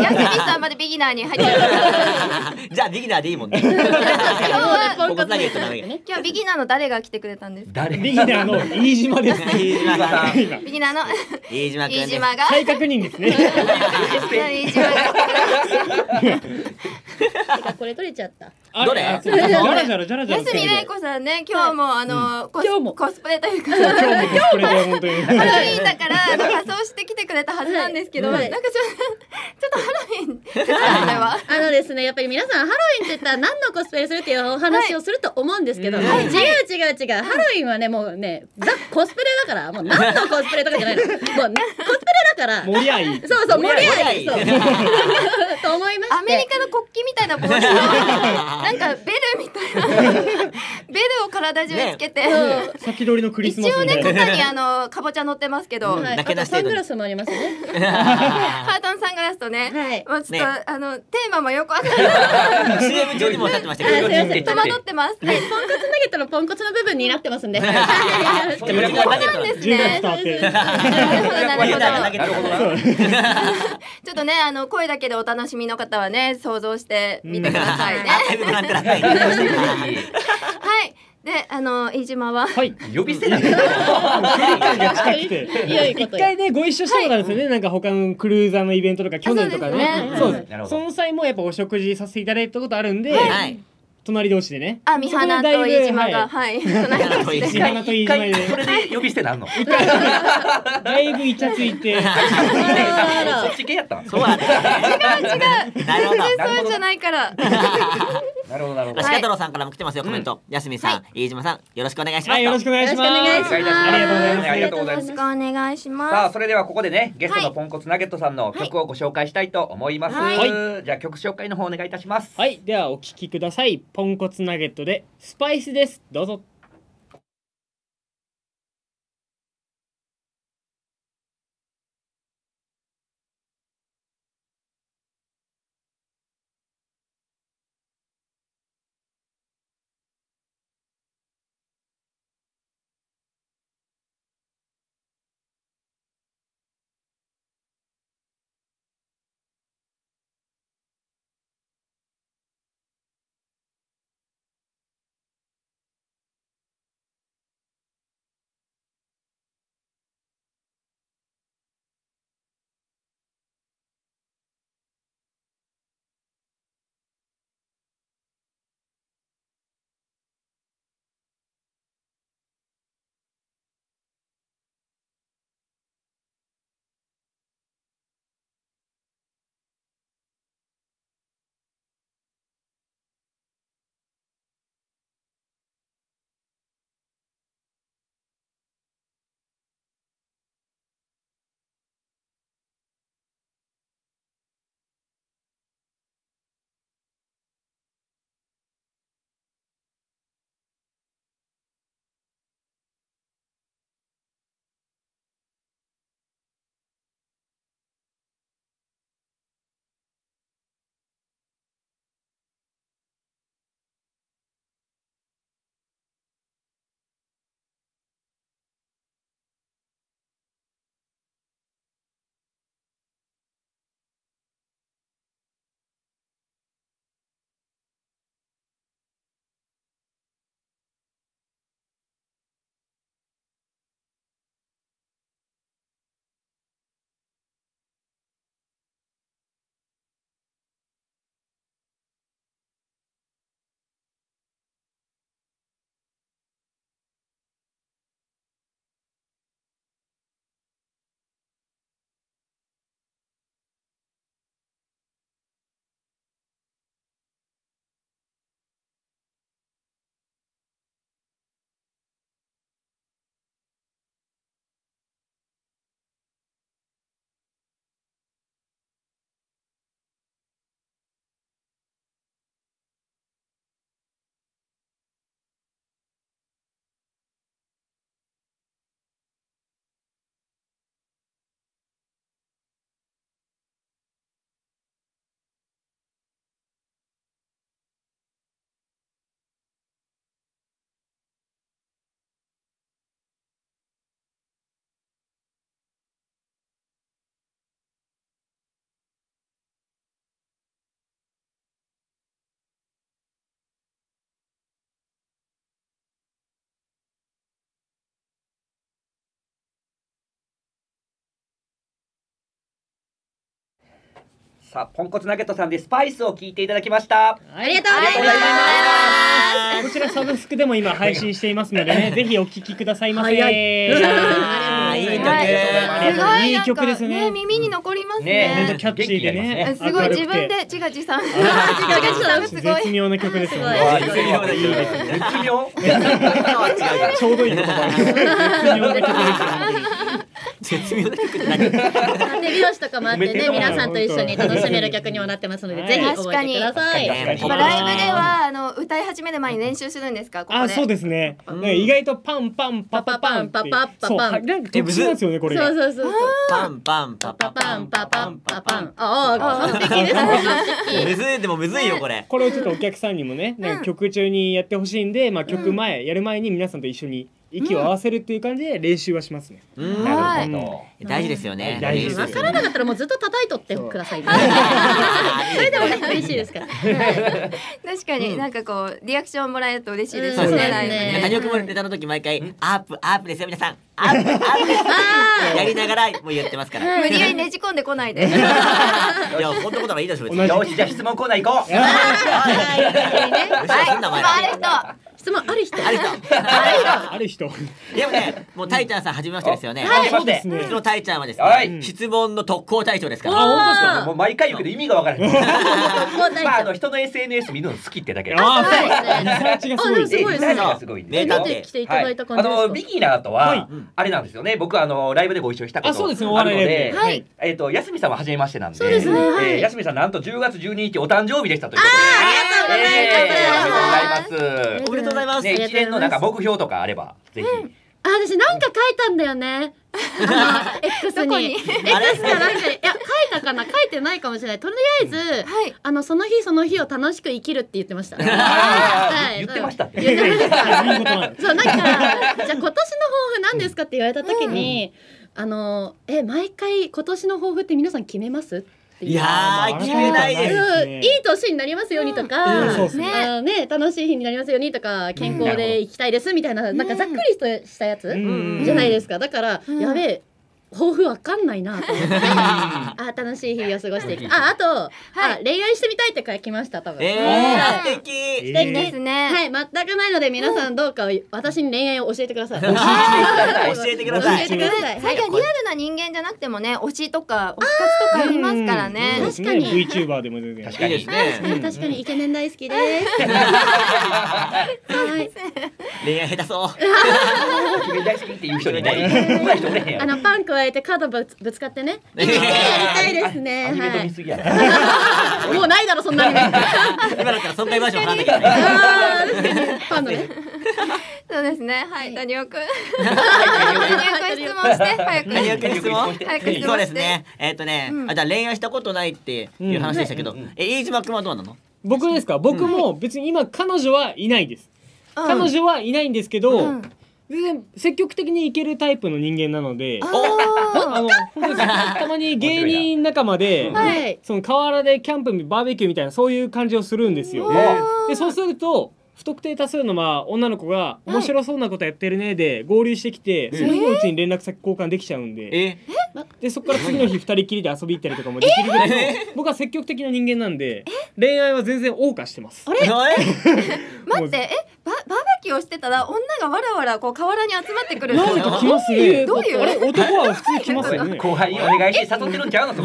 [SPEAKER 1] やすみさんまでビギナーに入っちゃう
[SPEAKER 2] あじゃあビギナーでいいもんね。
[SPEAKER 5] 今日は
[SPEAKER 1] 今日ビギナーの誰が来てくれたんですか？
[SPEAKER 3] 誰？
[SPEAKER 4] ビギナーの飯島です。
[SPEAKER 2] 飯島さん。
[SPEAKER 4] 今
[SPEAKER 1] ビギナーの？
[SPEAKER 2] 飯島くんです
[SPEAKER 1] 飯島が？
[SPEAKER 4] 再確認ですね。
[SPEAKER 1] 飯島が。
[SPEAKER 5] これ取れちゃった。
[SPEAKER 4] あ
[SPEAKER 2] どれ？
[SPEAKER 4] じゃらじゃらじゃらじゃら。
[SPEAKER 1] 安見玲子さんね今日もあのコス
[SPEAKER 5] 今日も。
[SPEAKER 1] コスプレというか。
[SPEAKER 4] 今日もコスプレで本当に。
[SPEAKER 1] ハロウィンだから仮装してきてくれたはずなんですけど、
[SPEAKER 5] はい。
[SPEAKER 1] なんかちょちょっとハロウィン。
[SPEAKER 5] あのですねやっぱり皆さんハロウィンって言ったら何のコスプレするっていうお話をすると思うんですけど、
[SPEAKER 4] はい。
[SPEAKER 5] 違う違う違う。ハロウィンはねもうねザコスプレだからもう何のコスプレとかじゃないのもうねコスプレだから。
[SPEAKER 4] 盛り合い。
[SPEAKER 5] そうそう盛り上がりそう。
[SPEAKER 2] 盛り上
[SPEAKER 5] と思いまして。
[SPEAKER 1] アメリカの国旗みたいな帽子をなんかベルみたいな。ベルを体中につけて、
[SPEAKER 5] そう
[SPEAKER 4] 先取りのクリス
[SPEAKER 1] 一応ね
[SPEAKER 4] マスみたいな。
[SPEAKER 1] 肩にあのかぼちゃ乗ってますけど、
[SPEAKER 5] はい、
[SPEAKER 2] なけなし
[SPEAKER 5] あとサングラスもありますね。
[SPEAKER 1] ハートンサングラスとね、
[SPEAKER 5] はい。
[SPEAKER 1] もうちょっと、
[SPEAKER 2] ね。
[SPEAKER 1] あのテーマもよくわかんない。
[SPEAKER 2] CM 中にもおっしゃってましたけど
[SPEAKER 5] あすいません
[SPEAKER 1] 戸惑ってます。
[SPEAKER 5] はい、ポンコツナゲットのポンコツの部分になってますんで。
[SPEAKER 2] じゃあこれもナゲットなんです
[SPEAKER 4] 10月伝わって。
[SPEAKER 1] なるほど。なるほど。ちょっとねあの声だけでお楽しみの方はね想像してみてくださいね。
[SPEAKER 2] い。
[SPEAKER 1] はい。であの飯島は？
[SPEAKER 4] はい。
[SPEAKER 3] 呼び捨てだ。ね
[SPEAKER 4] 近くて。
[SPEAKER 5] いや
[SPEAKER 4] 一
[SPEAKER 5] と
[SPEAKER 4] 回ねご一緒したことあるんですよね、なんか他のクルーザーのイベントとか去年とかね。
[SPEAKER 1] そう
[SPEAKER 4] でその際もやっぱお食事させていただいたことあるんで、
[SPEAKER 2] はい。
[SPEAKER 4] 隣同士でね。
[SPEAKER 1] あ三花と飯島が
[SPEAKER 4] はい。三花と飯
[SPEAKER 3] 一
[SPEAKER 4] 島で。
[SPEAKER 3] 回それで呼び捨てなんの？
[SPEAKER 4] だいぶイチャついて。
[SPEAKER 5] あ
[SPEAKER 3] そっち系やった。
[SPEAKER 2] そう違う違う。
[SPEAKER 1] 全然そうじゃないから。
[SPEAKER 3] なるほどなるほど。
[SPEAKER 2] 鹿太郎さんからも来てますよコメント。やすみさん飯島さんよろしくお願いします。
[SPEAKER 4] はいよろしくお願いします。
[SPEAKER 5] よろしくお願いします。
[SPEAKER 3] お願いいたします
[SPEAKER 4] ありがとうございます。
[SPEAKER 3] ありがとうございます
[SPEAKER 1] よろしくお願いします。
[SPEAKER 3] さあそれではここでねゲストのポンコツナゲットさんの曲をご紹介したいと思います、
[SPEAKER 1] は
[SPEAKER 3] じゃあ曲紹介の方お願いいたします。
[SPEAKER 4] はい。ではお聞きください。ポンコツナゲットでスパイスです。どうぞ
[SPEAKER 3] さあポンコツナゲットさんでスパイスを聞いていただきました。
[SPEAKER 5] ありがとうございま
[SPEAKER 3] ます。
[SPEAKER 4] こちらサブスクでも今配信していますのでね、ぜひお聞きくださいませ。
[SPEAKER 5] 早い。
[SPEAKER 2] いい曲
[SPEAKER 1] はいすごい
[SPEAKER 4] いい
[SPEAKER 1] なんか
[SPEAKER 4] 曲ですね。
[SPEAKER 1] 耳に残ります
[SPEAKER 3] ね。
[SPEAKER 4] キャッチーでね。
[SPEAKER 1] すごい自分で自画自賛自
[SPEAKER 4] あ
[SPEAKER 1] 画自賛がすごい。
[SPEAKER 4] 絶妙な曲です ちょうどいい言葉。絶妙な曲ですよ。ね。
[SPEAKER 2] 絶妙な曲って何
[SPEAKER 5] す手拍子とかもあってね皆さんと一緒に楽しめる曲にもなってますのでぜひ覚えてください。
[SPEAKER 1] ライブではあの歌い始める前に練習するんですか？ここ
[SPEAKER 4] あ、
[SPEAKER 1] で
[SPEAKER 4] そうですね。なんか意外とパンパンパパパン
[SPEAKER 5] パパパンパン。
[SPEAKER 4] なんか特殊なんですよねこれが。
[SPEAKER 5] そうそうそう
[SPEAKER 2] パンパンパ
[SPEAKER 5] パ
[SPEAKER 2] パ
[SPEAKER 5] パンパパンパパン。ああ完璧です。
[SPEAKER 2] むずいでもむずいよこれ。
[SPEAKER 4] これをちょっとお客さんにもね、曲中にやってほしいんで、まあ曲前やる前に皆さんと一緒に息を合わせるっていう感じで練習はしますね。
[SPEAKER 2] うん。
[SPEAKER 3] なるほ
[SPEAKER 2] 大事ですよね。
[SPEAKER 4] 大事です
[SPEAKER 5] わからなかったらもうずっと叩いとってくださいね。そ れでもね嬉しいですから。
[SPEAKER 1] 確かになんかこうリアクションもらえると嬉しいですね。
[SPEAKER 5] そうですね。
[SPEAKER 1] ライブで
[SPEAKER 2] 谷岡もネタの時毎回アップアップですよ皆さん。アップアップ。ですやりながらもう言ってますから。
[SPEAKER 1] 無理やりねじ込んでこないで。
[SPEAKER 2] いやこんなことはいいでしょ別に。
[SPEAKER 4] 同じ。
[SPEAKER 3] よしじゃあ質問コーナー行こう。
[SPEAKER 1] はい。
[SPEAKER 2] 後ろ
[SPEAKER 5] 問ある人？
[SPEAKER 2] ある人。
[SPEAKER 4] ある人。
[SPEAKER 2] でもねもうタイちゃんさん初めましてですよね。
[SPEAKER 3] はい。
[SPEAKER 4] そうですね。
[SPEAKER 2] うち。のタイちゃんはです
[SPEAKER 3] はい。
[SPEAKER 2] ね質問の特攻隊長ですか
[SPEAKER 5] お
[SPEAKER 2] ら。
[SPEAKER 3] あ本当ですか？もう毎回言うけど意味がわからへん。まああの
[SPEAKER 5] 人
[SPEAKER 3] 人の SNS 見るの好きってだけ
[SPEAKER 4] あすごいです
[SPEAKER 5] ごいね。
[SPEAKER 3] がすごいん。で
[SPEAKER 2] 名探偵
[SPEAKER 5] 見ていただいた感
[SPEAKER 3] あ
[SPEAKER 5] じですか？
[SPEAKER 3] のビギナーと
[SPEAKER 4] は
[SPEAKER 3] あれなんですよね。僕あのライブでご一緒したこと
[SPEAKER 4] あ、そうですね。
[SPEAKER 3] で。
[SPEAKER 4] はい。
[SPEAKER 3] えっと安見さんは初めましてなんで。
[SPEAKER 5] そうですね。はい。
[SPEAKER 3] えー安見さんなんと10月12日お誕生日でしたということで。
[SPEAKER 5] ありがとうございます
[SPEAKER 3] えーおめでとうございます。
[SPEAKER 2] おめでとうございます。
[SPEAKER 3] ね一連のなんか目標とかあればぜひ。
[SPEAKER 5] あ私なんか書いたんだよね。X
[SPEAKER 1] に。
[SPEAKER 5] に？X かなんかにいや書いたかな？書いてないかもしれない。とりあえず、
[SPEAKER 1] はい。
[SPEAKER 5] あのその日その日を楽しく生きるって言ってました。
[SPEAKER 3] 言ってました
[SPEAKER 5] 言ってました。そうなんかじゃあ今年の抱負何ですかって言われた時に、あのえ毎回今年の抱負って皆さん決めます？っていう
[SPEAKER 2] いやー決めないです。
[SPEAKER 5] うんいい年になりますようにとか、
[SPEAKER 4] うん。
[SPEAKER 1] ね。
[SPEAKER 5] ね楽しい日になりますようにとか健康で生きたいですみたいな、なんかざっくりとしたやつ、
[SPEAKER 4] うん。
[SPEAKER 5] じゃないですか。だから、
[SPEAKER 1] うん。
[SPEAKER 5] やべえ抱負わかんないなと思って。あ楽しい日々を過ごしていきああと、あ恋愛してみたいって書きました多分、
[SPEAKER 2] え
[SPEAKER 5] は
[SPEAKER 2] ー素敵
[SPEAKER 4] え
[SPEAKER 1] いいですね。
[SPEAKER 5] はい全くないので皆さんどうか私に恋愛を教えてください。教
[SPEAKER 2] 教えてください。
[SPEAKER 5] 教えてください。
[SPEAKER 1] 最近はリアルな人間じゃなくてもね推しとか推し活とかありますからね。
[SPEAKER 5] 確かに。
[SPEAKER 4] VTuber でも全然。
[SPEAKER 3] 確かに
[SPEAKER 2] いいですね
[SPEAKER 5] うん。確かにイケメン大好きです。はい。
[SPEAKER 2] 恋愛下手そう。
[SPEAKER 3] 君大好きっていう人い人おれへんやろ
[SPEAKER 5] あのパン加えてカードぶつぶつかってね。やりたいですね。はい。もうないだろそんなに。あ
[SPEAKER 2] 今だったら損害賠償払わなきゃいけない
[SPEAKER 5] あー確かに。パンのね。
[SPEAKER 1] そうですね。はい。谷尾くん。
[SPEAKER 5] はい
[SPEAKER 1] 谷尾くん質問して。早く
[SPEAKER 2] そうですね。えっとね
[SPEAKER 1] うん。
[SPEAKER 2] あじゃあ恋愛したことないっていう話でしたけどえ飯島君はどうなの？
[SPEAKER 4] 僕ですか？僕も別に今彼女はいないです。
[SPEAKER 1] うん。
[SPEAKER 4] 彼女はいないんですけど、
[SPEAKER 1] うん
[SPEAKER 4] 全然積極的にいけるタイプの人間なので、あ
[SPEAKER 1] あ
[SPEAKER 4] の本当たまに芸人仲間で、
[SPEAKER 5] はい。
[SPEAKER 4] その河原でキャンプバーベキューみたいなそういう感じをするんですよ。でそうすると不特定多数のまあ女の子が面白そうなことやってるねで合流してきて、その日のうちに連絡先交換できちゃうんで、
[SPEAKER 2] え
[SPEAKER 4] でそこから次の日二人きりで遊び行ったりとかもできるぐらいの僕は積極的な人間なんで恋愛は全然謳歌してます。
[SPEAKER 1] 待ってえ？ババーベキューをしてたら女がわらわらこう河原に集まってくる。
[SPEAKER 4] なんか来ますね。
[SPEAKER 1] どういう
[SPEAKER 4] あれ？男は普通に来ますよね。
[SPEAKER 3] 後輩にお願いして誘ってるんちゃうの？そ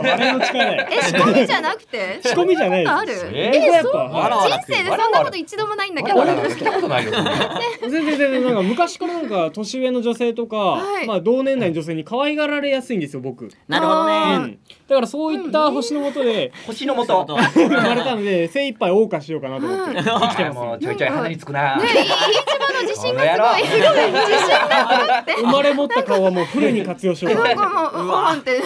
[SPEAKER 3] れ
[SPEAKER 4] あれの力や。
[SPEAKER 1] え仕込みじゃなくて？
[SPEAKER 4] 仕込みじゃない
[SPEAKER 3] え
[SPEAKER 4] 僕はやっぱ
[SPEAKER 2] わらわら
[SPEAKER 1] 人生でそんなこと一度もないんだけど。
[SPEAKER 3] わらわら聞いたことないよ。そんな
[SPEAKER 4] 全然全然なんか昔からなんか年上の女性とか、
[SPEAKER 1] はい。
[SPEAKER 4] まあ同年代の女性に可愛がられやすいんですよ僕。
[SPEAKER 2] なるほど
[SPEAKER 4] う
[SPEAKER 2] ね
[SPEAKER 4] ん。だからそういった星の下で
[SPEAKER 3] 星のもと
[SPEAKER 4] 生まれたので 精一杯謳歌しようかなと思って。生きてますよ。
[SPEAKER 3] もうちょいちょい鼻につくな。
[SPEAKER 1] ね飯島の自信がすごい。すごい自信が
[SPEAKER 4] 生まれ持った顔はもうフルに活用しようかな。
[SPEAKER 1] なんかもううわんって。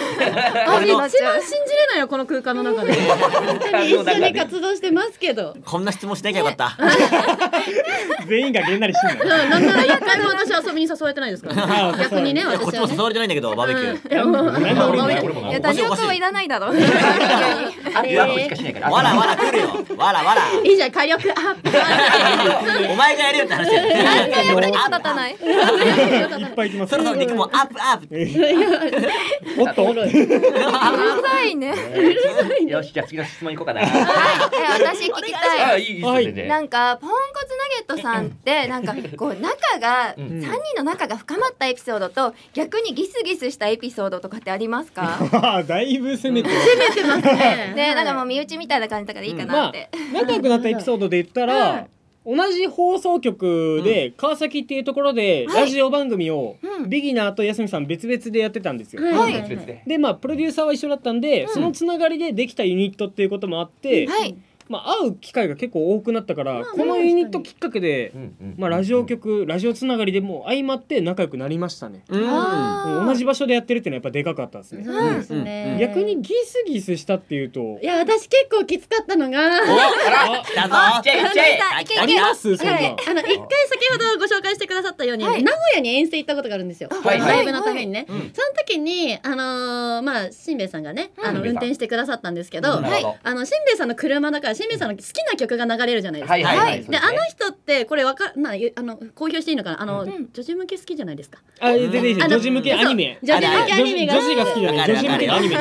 [SPEAKER 5] あ一番信じ
[SPEAKER 1] なっちゃう
[SPEAKER 5] れないよこの空間の中で。一緒に活動してますけど。
[SPEAKER 2] こんな質問しなきゃよかった。
[SPEAKER 4] 全員がげんなりしてん
[SPEAKER 5] うん。なんなら一回も私遊びに誘われてないですから。
[SPEAKER 4] あー
[SPEAKER 5] 逆にね
[SPEAKER 2] いやこっちも。誘われてないんだけどバーベキュー
[SPEAKER 5] うんいやもう
[SPEAKER 4] なんで俺も
[SPEAKER 5] バーベキュー
[SPEAKER 3] 俺も
[SPEAKER 1] いや谷岡はいらないだろう
[SPEAKER 5] あ
[SPEAKER 2] わらわら来るよわらわら
[SPEAKER 5] いいじゃん火力アップ。
[SPEAKER 2] お前がやれよって話や
[SPEAKER 1] 何の役にも立たない
[SPEAKER 4] いっぱい来ます
[SPEAKER 2] そろそろ肉もアップアップ
[SPEAKER 4] おっと
[SPEAKER 1] うるさいね
[SPEAKER 3] よしじゃあ次の質問いこうかな
[SPEAKER 1] はいえ私聞きたい
[SPEAKER 3] あいいいい
[SPEAKER 4] はい
[SPEAKER 3] ですね
[SPEAKER 1] なんかポンコツナゲットさんってなんかこう仲が
[SPEAKER 3] うん
[SPEAKER 1] 三人の仲が深まったエピソードと逆にギスギスしたエピソードとかってありますか？
[SPEAKER 4] だいぶ攻めて
[SPEAKER 5] 出てますね。
[SPEAKER 1] ねなんかもう身内みたいな感じだからいいかな
[SPEAKER 4] まあ
[SPEAKER 1] って。
[SPEAKER 4] 仲良くなったエピソードで言ったら、同じ放送局で川崎っていうところで
[SPEAKER 1] はい。
[SPEAKER 4] ラジオ番組を
[SPEAKER 1] うん。
[SPEAKER 4] ビギナーと安見さん別々でやってたんですよ。
[SPEAKER 5] はい。
[SPEAKER 1] はい。
[SPEAKER 3] 別々で
[SPEAKER 4] でまあプロデューサーは一緒だったんで、そのつながりでできたユニットっていうこともあって、
[SPEAKER 1] はい。
[SPEAKER 4] まあ、会う機会が結構多くなったから、
[SPEAKER 5] まあ
[SPEAKER 4] このユニットきっかけで、まあ、ラジオ局、ラジオつながりでもう相まって仲良くなりましたね。
[SPEAKER 2] うん。
[SPEAKER 4] 同じ場所でやってるっていうのはやっぱでかかったですね。
[SPEAKER 5] そうですね。
[SPEAKER 4] 逆にギスギスしたっていうと
[SPEAKER 5] いや私結構きつかったのが
[SPEAKER 3] おあら
[SPEAKER 2] だぞ
[SPEAKER 3] いっちゃえいっちゃえ
[SPEAKER 1] あいけいけ
[SPEAKER 4] あります？そんな。
[SPEAKER 1] はい。
[SPEAKER 5] あの一回先ほどご紹介してくださったように、
[SPEAKER 1] はい。
[SPEAKER 5] 名古屋に遠征行ったことがあるんですよ、
[SPEAKER 3] はいはい。
[SPEAKER 5] ライブのためにね、
[SPEAKER 2] うん。
[SPEAKER 5] その時にあのーまあしんべヱさんがね、あの
[SPEAKER 3] うん。
[SPEAKER 5] 運転してくださったんですけど。あのしんべヱさんの車だからしんべヱさんの好きな曲が流れるじゃないですか。
[SPEAKER 3] はいはいは
[SPEAKER 1] はいい
[SPEAKER 5] であの人ってこれわかまあゆあの公表していいのかな？あの、
[SPEAKER 1] ん
[SPEAKER 5] 女児向け好きじゃないですか？
[SPEAKER 4] あ、全然いいです女児向けアニメ。
[SPEAKER 5] 女児向けアニメが
[SPEAKER 4] 女子が好きじゃない。女子向けアニメ。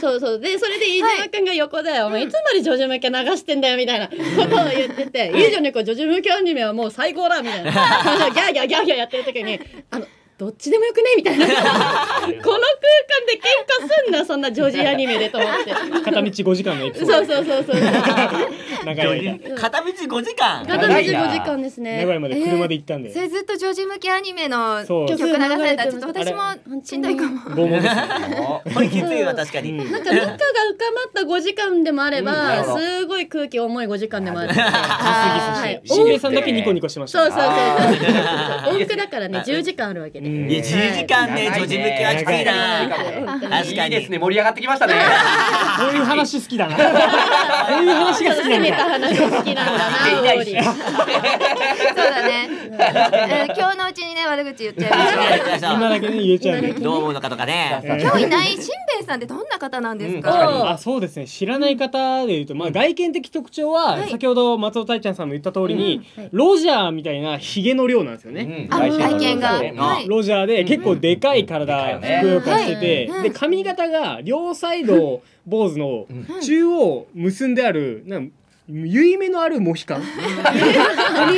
[SPEAKER 5] そうそうでそれで飯島くんが横で「お前いつまで女児向け流してんだよ」みたいなことを言ってて「いいじゃねえか女児向けアニメはもう最高だ」みたいな ギャーギャーギャーギャーやってる時にあのどっちでもよくね？みたいな。この空間で喧嘩すんなそんな女児アニメでと思って。
[SPEAKER 4] 片道5時間のエピソード。
[SPEAKER 5] そうそうそうそう。
[SPEAKER 4] 長い間。
[SPEAKER 2] 片道5時間。
[SPEAKER 5] 片道5
[SPEAKER 3] 長いな
[SPEAKER 5] 時間ですね。
[SPEAKER 4] 名古屋まで車で行ったんで。
[SPEAKER 1] それずっと女児向けアニメの
[SPEAKER 4] そう。
[SPEAKER 1] 曲流されたらちょっと
[SPEAKER 5] 曲
[SPEAKER 1] 私もしんどいかも。
[SPEAKER 4] 拷問です。ね。
[SPEAKER 2] これきついわ確かに。
[SPEAKER 4] うん。
[SPEAKER 5] なんかミッカが浮かまった5時間でもあれ
[SPEAKER 3] うん。
[SPEAKER 5] すごい空気重い5時間でもある。
[SPEAKER 4] し。んべヱさんだけニコニコしてました。
[SPEAKER 5] そうそうそう
[SPEAKER 3] あ
[SPEAKER 5] そう。往復だからね、10時間あるわけ
[SPEAKER 2] いや10時間ね
[SPEAKER 3] 長いね。
[SPEAKER 2] 女児向けはきついな。確かに。
[SPEAKER 3] いいですね盛り上がってきましたね。
[SPEAKER 4] こういう話好きだな。こういう話が好き
[SPEAKER 5] 攻めた
[SPEAKER 4] なんだ。
[SPEAKER 5] 話好きなんだ。な。
[SPEAKER 1] そうだね。えー今日のうちにね悪口言っちゃいましょう。
[SPEAKER 4] 今だけね言えちゃうね。
[SPEAKER 2] どう思うのかとかね。
[SPEAKER 1] 今日いないしんべヱさんってどんな方なんです
[SPEAKER 3] うん。
[SPEAKER 1] か。
[SPEAKER 5] お
[SPEAKER 4] あそうですね。知らない方でいうと、まあ、外見的特徴は、
[SPEAKER 1] はい。
[SPEAKER 4] 先ほど松尾大ちゃんさんも言った通りに、ロジャーみたいなヒゲの量なんですよね。
[SPEAKER 1] 外見が
[SPEAKER 4] ロジャーで結構でかい体ふくよかしてて、
[SPEAKER 1] はい。
[SPEAKER 4] で髪型が両サイド坊主の中央結んであるなん結い目のあるモヒカン。ポニ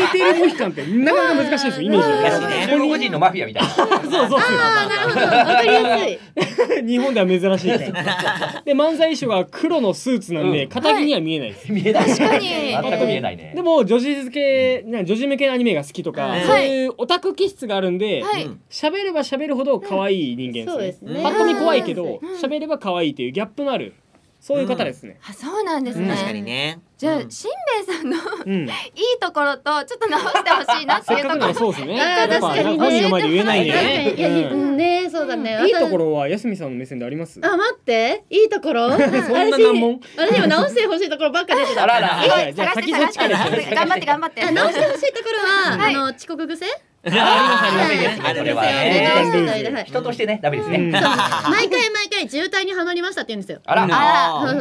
[SPEAKER 4] ーテールモヒカンってなかなか難しいですイメージ
[SPEAKER 2] 難しいね
[SPEAKER 3] 中国人のマフィアみたいな。
[SPEAKER 4] そうそうそう。
[SPEAKER 5] あー、なるほど。わかりやすい。
[SPEAKER 4] 日本では珍しいからで漫才衣装が黒のスーツなんで
[SPEAKER 3] うん。
[SPEAKER 4] 肩着には見えないです、
[SPEAKER 3] 見えない。
[SPEAKER 1] 確かに。
[SPEAKER 3] 全く見えないね。
[SPEAKER 4] でも女児系な女児向けのアニメが好きとか、
[SPEAKER 2] はい。
[SPEAKER 4] そういうオタク気質があるんで
[SPEAKER 1] はい。
[SPEAKER 2] うん。
[SPEAKER 4] 喋、れば喋るほど可愛い人間
[SPEAKER 5] そう
[SPEAKER 4] で
[SPEAKER 5] ですすね。
[SPEAKER 4] ねパッと見怖いけど
[SPEAKER 1] うん。
[SPEAKER 4] 喋れば可愛いっていうギャップのあるそういう方ですね、
[SPEAKER 1] あそうなんですね。
[SPEAKER 2] 確かにね
[SPEAKER 1] じゃあ
[SPEAKER 2] うん
[SPEAKER 1] しんべヱさんの
[SPEAKER 4] うん
[SPEAKER 1] いいところとちょっと直してほしいなって
[SPEAKER 4] せっかくなら
[SPEAKER 1] いうところ。
[SPEAKER 4] そうですね
[SPEAKER 5] 確かにね
[SPEAKER 4] 本人の前で言えないね、
[SPEAKER 5] うんね、そうだね。
[SPEAKER 4] うんいいところは安見さんの目線であります
[SPEAKER 5] あ、待って。いいところ
[SPEAKER 4] そんな難問
[SPEAKER 5] 私私今直してほしいところばっか出てた。
[SPEAKER 3] あらら
[SPEAKER 4] はいじゃあ
[SPEAKER 1] 探して
[SPEAKER 4] 先そっちから
[SPEAKER 1] 探して頑張って頑張って。
[SPEAKER 5] あ直してほしいところは、
[SPEAKER 1] はい
[SPEAKER 5] あの遅刻癖
[SPEAKER 4] あ
[SPEAKER 3] ダメですね
[SPEAKER 2] は。い
[SPEAKER 3] それはね。
[SPEAKER 5] はい
[SPEAKER 3] 人としてねダメです
[SPEAKER 4] うん。
[SPEAKER 3] ね
[SPEAKER 5] そう毎回毎回渋滞にはまりましたって言うんですよ。
[SPEAKER 3] あら。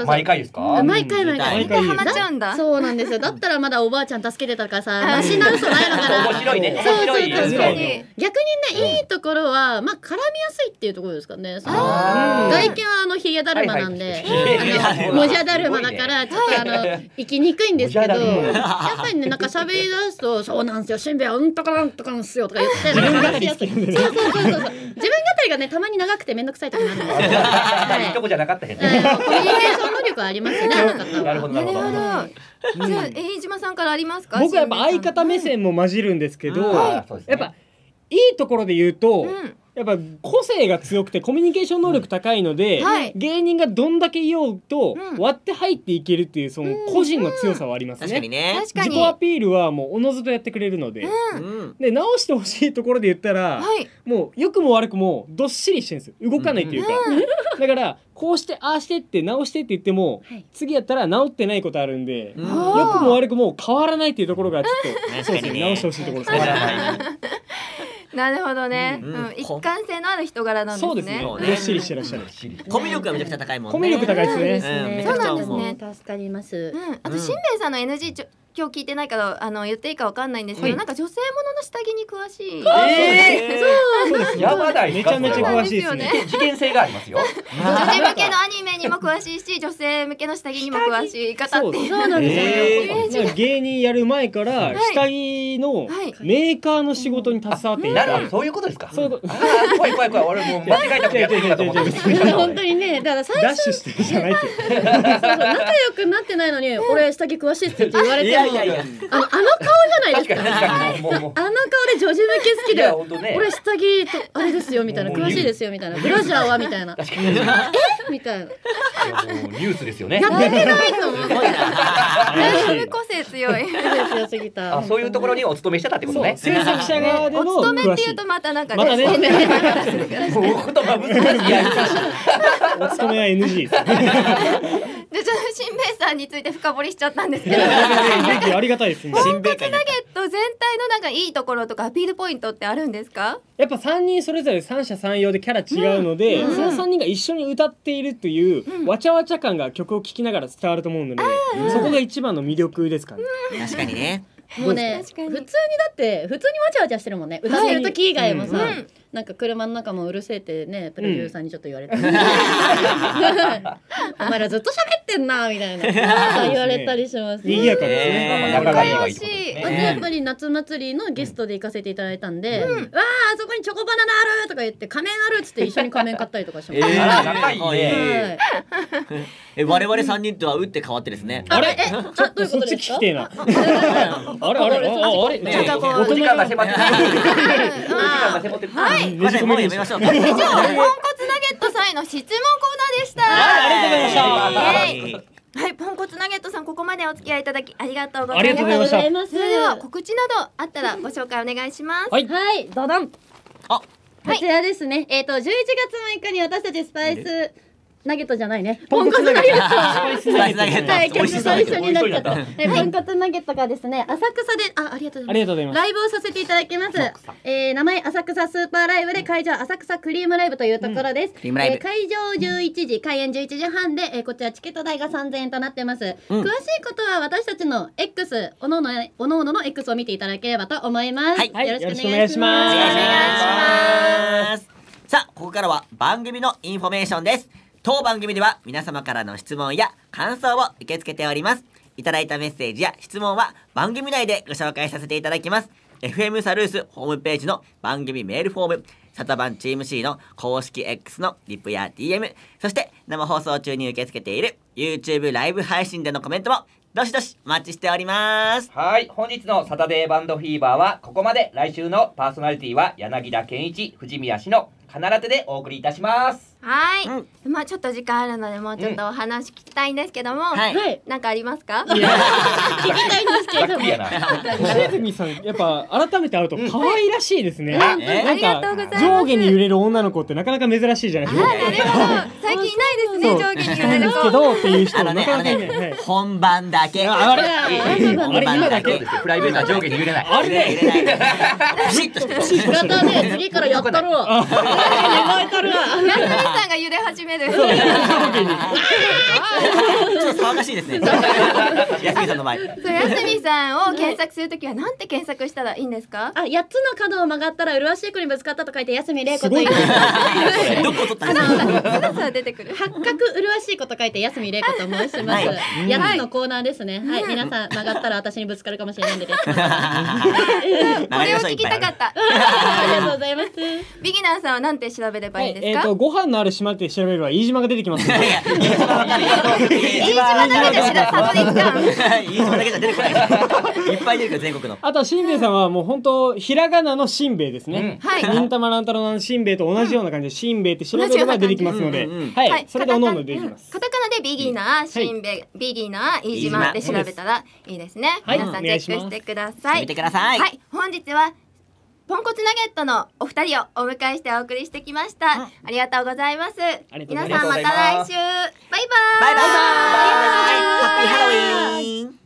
[SPEAKER 3] 毎回ですか？
[SPEAKER 5] 毎回毎回。
[SPEAKER 1] みんなハマっちゃうんだ。
[SPEAKER 5] そうなんですよ。だったらまだおばあちゃん助けてたからさ、マシな嘘ないのかな。
[SPEAKER 3] 面白いね。
[SPEAKER 5] そう
[SPEAKER 3] 面白い
[SPEAKER 5] そう
[SPEAKER 1] 確かに。
[SPEAKER 5] 逆にね、いいところは、まあ、絡みやすいっていうところですかね。外見はあのヒゲだるまなんで、あのもじゃだるまだから、ちょっとあの、生きにくいんですけど、やっぱりね、なんか喋り出すと、そうなんですよ、しんべヱはうんとかなんとかなんですよとか言って、なんか話しやすい。そうそうそうそう。自分語りがね、たまに長くてめんどくさい時なんですよ。はい
[SPEAKER 3] いいとこじゃなかったへん
[SPEAKER 5] うんコミュニケーション能力はありますね、あの方は。
[SPEAKER 3] なるほど
[SPEAKER 1] なるほど。
[SPEAKER 5] はい
[SPEAKER 1] じゃあ飯島さんからありますか？
[SPEAKER 4] 僕はやっぱ相方目線も混じるんですけど、やっぱいいところで言うと。
[SPEAKER 1] うん。
[SPEAKER 4] やっぱ個性が強くてコミュニケーション能力高いので、
[SPEAKER 1] はい。
[SPEAKER 4] 芸人がどんだけ言おうと、
[SPEAKER 1] うん。
[SPEAKER 4] 割って入っていけるっていうその個人の強さはありますね。
[SPEAKER 2] 確かにね。
[SPEAKER 1] 確かに。
[SPEAKER 4] 自己アピールはもうおのずとやってくれるので、
[SPEAKER 2] うん。
[SPEAKER 4] で直してほしいところで言ったら、
[SPEAKER 1] はい。
[SPEAKER 4] もう良くも悪くもどっしりしてるんですよ。動かないっていうか、だからこうしてああしてって直してって言っても、
[SPEAKER 5] はい。
[SPEAKER 4] 次やったら直ってないことあるんで、
[SPEAKER 2] うん。
[SPEAKER 1] あー
[SPEAKER 4] 良くも悪くも変わらないっていうところがちょっと、
[SPEAKER 2] 確
[SPEAKER 4] そうですね
[SPEAKER 2] かにね
[SPEAKER 4] 直してほしいところですね。
[SPEAKER 3] な
[SPEAKER 1] るほどね。
[SPEAKER 2] う
[SPEAKER 1] うんん。一貫性のある人柄なんですね。
[SPEAKER 4] そうですねどっしりしてらっしゃる。
[SPEAKER 2] コミュ力がめちゃくちゃ高いもんね
[SPEAKER 4] コミュ力高いですね。
[SPEAKER 1] そうなんですね。
[SPEAKER 5] 助かります。
[SPEAKER 1] うん。あとしんべヱさんの NG ちょ今日聞いてないからあの言っていいかわかんないんですけど、
[SPEAKER 4] はい。
[SPEAKER 1] なんか女性ものの下着に詳しい。
[SPEAKER 3] え
[SPEAKER 4] そうです
[SPEAKER 3] やばないですか
[SPEAKER 4] めちゃめちゃ詳しいですね。
[SPEAKER 1] ですよ
[SPEAKER 3] 事件性がありますよ。
[SPEAKER 1] 女子向けのアニメにも詳しいし女性向けの下着にも詳しい方っていう。
[SPEAKER 5] そうなんですよ、
[SPEAKER 4] 芸人やる前から
[SPEAKER 1] はい。
[SPEAKER 4] 下着の
[SPEAKER 1] はい。
[SPEAKER 4] メーカーの仕事に携わっていた。
[SPEAKER 3] なるほど。そういうことですか？
[SPEAKER 4] そう。いう
[SPEAKER 3] 怖い怖い怖い。俺もう間違えたことやってるかと思って
[SPEAKER 5] 本当にねだから最
[SPEAKER 4] ダッ
[SPEAKER 5] 初
[SPEAKER 4] シュしてるじゃないって
[SPEAKER 5] そうそう仲良くなってないのに俺下着詳しいって言われて
[SPEAKER 2] やいやいや。
[SPEAKER 5] あのあの顔じゃない
[SPEAKER 3] 確
[SPEAKER 5] ですか。あの顔で女児向け好き
[SPEAKER 3] い
[SPEAKER 5] で
[SPEAKER 3] や本当ね。
[SPEAKER 5] 俺下着とあれですよみたいな詳しいですよみたいな。ブラジャーはみたいな。え？みたいな。
[SPEAKER 3] ニュースですよね。
[SPEAKER 5] やってないと思う。
[SPEAKER 2] すごいな。
[SPEAKER 1] だいぶ個性強い。
[SPEAKER 5] 強すぎた
[SPEAKER 3] あそういうところにお勤めしてたってことね。
[SPEAKER 4] 制作者側で
[SPEAKER 1] お
[SPEAKER 4] の
[SPEAKER 1] 勤めっていうとまたなんか
[SPEAKER 4] またね。
[SPEAKER 3] もう言葉難しいや
[SPEAKER 4] お勤めは NG です。ね
[SPEAKER 1] でちょっとしんべヱさんについて深掘りしちゃったんですけど。
[SPEAKER 4] ありがたいですね。
[SPEAKER 2] 新米会になっ
[SPEAKER 1] ナゲット全体のなんかいいところとかアピールポイントってあるんですか？
[SPEAKER 4] やっぱ3人それぞれ三者三様でキャラ違うので、
[SPEAKER 1] うん。
[SPEAKER 4] その3人が一緒に歌っているという、
[SPEAKER 1] うん。
[SPEAKER 4] わちゃわちゃ感が曲を聴きながら伝わると思うので、そこが一番の魅力ですかね、
[SPEAKER 2] 確かにね。
[SPEAKER 5] もうね普通にだって普通にわちゃわちゃしてるもんね。歌ってる時以外もさ、
[SPEAKER 1] うん
[SPEAKER 5] なんか車の中もうるせえってねプロデューサーにちょっと言われた、お前らずっと喋ってんなみたいな。言われたりします。
[SPEAKER 4] 賑やかです
[SPEAKER 2] え
[SPEAKER 4] ね、
[SPEAKER 2] ー
[SPEAKER 3] 仲がいい
[SPEAKER 5] あと
[SPEAKER 3] ね。
[SPEAKER 5] やっぱり夏祭りのゲストで行かせていただいたんで「わああそこにチョコバナナある!」とか言って「仮面ある!」っつって一緒に仮面買ったりとかしました、
[SPEAKER 2] えー
[SPEAKER 3] 仲いいね。
[SPEAKER 5] はい。
[SPEAKER 2] え我々三人とは打って変わってですね。
[SPEAKER 4] あれ？
[SPEAKER 5] えあどういう
[SPEAKER 4] そっ
[SPEAKER 5] とですか？
[SPEAKER 4] 聞きてえな。あれ？あれ？あああれ？
[SPEAKER 2] ね
[SPEAKER 3] お時間が迫ってお時間
[SPEAKER 1] あ
[SPEAKER 3] が迫ってくる
[SPEAKER 1] はい。
[SPEAKER 2] ごめんなさいもうやめましょう
[SPEAKER 1] 以上ポンコツナゲットさんへの質問コーナーでした。
[SPEAKER 2] はいありがとうございました
[SPEAKER 1] はい、ポンコツナゲットさんここまでお付き合いいただきありがとうございます。
[SPEAKER 4] がとうございました
[SPEAKER 5] ます
[SPEAKER 1] それでは告知などあったらご紹介お願いします。
[SPEAKER 4] はい
[SPEAKER 5] はい、ドドン。
[SPEAKER 2] あ
[SPEAKER 5] こちらですね。えっ、と11月6日に私たちスパイスナゲットじゃないね。ポンコツナゲット。
[SPEAKER 2] スパイスナゲット
[SPEAKER 5] はい、になっちゃった。
[SPEAKER 3] 美
[SPEAKER 5] はい、ポンコツナゲットがですね、浅草で、あ、ありがとうございます。
[SPEAKER 4] ありがとうございます
[SPEAKER 5] ライブをさせていただきます。えー、名前浅草スーパーライブで会場浅草クリームライブというところです。
[SPEAKER 2] クリームライブ
[SPEAKER 5] えー会場11時、開演11時半で、えーこちらチケット代が3000円となってます。
[SPEAKER 2] うん
[SPEAKER 5] 詳しいことは私たちの X、おのおのおのおのの X を見ていただければと思います。
[SPEAKER 2] はい
[SPEAKER 5] よろしくお願いし
[SPEAKER 4] よろしくお願いし
[SPEAKER 5] ま
[SPEAKER 4] す
[SPEAKER 2] さあここからは番組のインフォメーションです当番組では皆様からの質問や感想を受け付けております。いただいたメッセージや質問は番組内でご紹介させていただきます。FM サルースホームページの番組メールフォームサタバンチーム C の公式 X のリプや DM そして生放送中に受け付けている YouTube ライブ配信でのコメントもどしどしお待ちしております。
[SPEAKER 3] はい。本日のサタデーバンドフィーバーはここまで。来週のパーソナリティは柳田健一藤宮氏の必ずでお送りいたします。
[SPEAKER 1] はい、まあちょっと時間あるのでもうちょっとお話聞きたいんですけども、
[SPEAKER 2] はい。
[SPEAKER 5] はい。
[SPEAKER 1] なんかありますか？
[SPEAKER 5] 聞きたいんですけれど。も
[SPEAKER 3] ざっくり。やな。
[SPEAKER 4] しずみさんやっぱ改めて会うと可愛らしいですね、
[SPEAKER 2] あ
[SPEAKER 4] なんか
[SPEAKER 1] ありがとうございます。
[SPEAKER 4] 上下に揺れる女の子ってなかなか珍しいじゃないですか。
[SPEAKER 1] あなるほど。最近いないね
[SPEAKER 4] そう
[SPEAKER 1] 上下に揺
[SPEAKER 4] なんですけ
[SPEAKER 1] れる子。
[SPEAKER 4] どっていう人はい
[SPEAKER 2] 本番だけ
[SPEAKER 4] ああれ
[SPEAKER 3] いい
[SPEAKER 4] あれ今だけ
[SPEAKER 3] プライベートは上下に揺れない
[SPEAKER 4] あれね
[SPEAKER 2] 入れないピシッとしてる
[SPEAKER 5] やったね、次からやったるわ。芽生えたるわ。
[SPEAKER 1] やすみさんが揺れ始める。
[SPEAKER 2] ちょっと騒がしいですね。安見さんの前。
[SPEAKER 1] そうやすみさんを検索するときはなんて検索したらいいんですか？
[SPEAKER 5] あ、8つの角を曲がったら麗しい子にぶつかったと書いて安見玲子という
[SPEAKER 4] す
[SPEAKER 2] どこ取ったんですか？
[SPEAKER 1] 出てくる。
[SPEAKER 5] 八角麗しい子と書いて安見玲子と申します。
[SPEAKER 2] はい
[SPEAKER 5] 8つのコーナーですね。はい、皆さん曲がったら私にぶつかるかもしれないんでです。
[SPEAKER 1] これを聞きたかった。
[SPEAKER 5] ありがとうございます。
[SPEAKER 1] ビギナーさんはなんて調べればいいんですか？
[SPEAKER 4] えっとご飯のある島って調べれば飯島が出てきます。
[SPEAKER 1] 飯島だけでしらたどり着かん。
[SPEAKER 2] 飯島だけじゃ出てこない。いっぱい出てくる全国の。
[SPEAKER 4] あとはしんべヱさんはもう本当ひらがなのしんべヱですね。
[SPEAKER 1] はい。
[SPEAKER 4] 忍たま乱太郎のしんべヱと同じような感じでしんべヱって調べれば出てきますので、はい、それでおのおの出てきます。
[SPEAKER 1] カタカナでビギナー、シンベ、ビギナー、飯島で調べたらいいですね。
[SPEAKER 4] はい
[SPEAKER 1] 皆さんチェックしてください。
[SPEAKER 2] 見てください。
[SPEAKER 1] はい、本日はポンコツナゲットのお二人をお迎えしてお送りしてきました。あ
[SPEAKER 4] りがとうございます。
[SPEAKER 1] 皆さんまた来週。バイバイ。
[SPEAKER 2] バイバイ。ハッピーハロウィーン。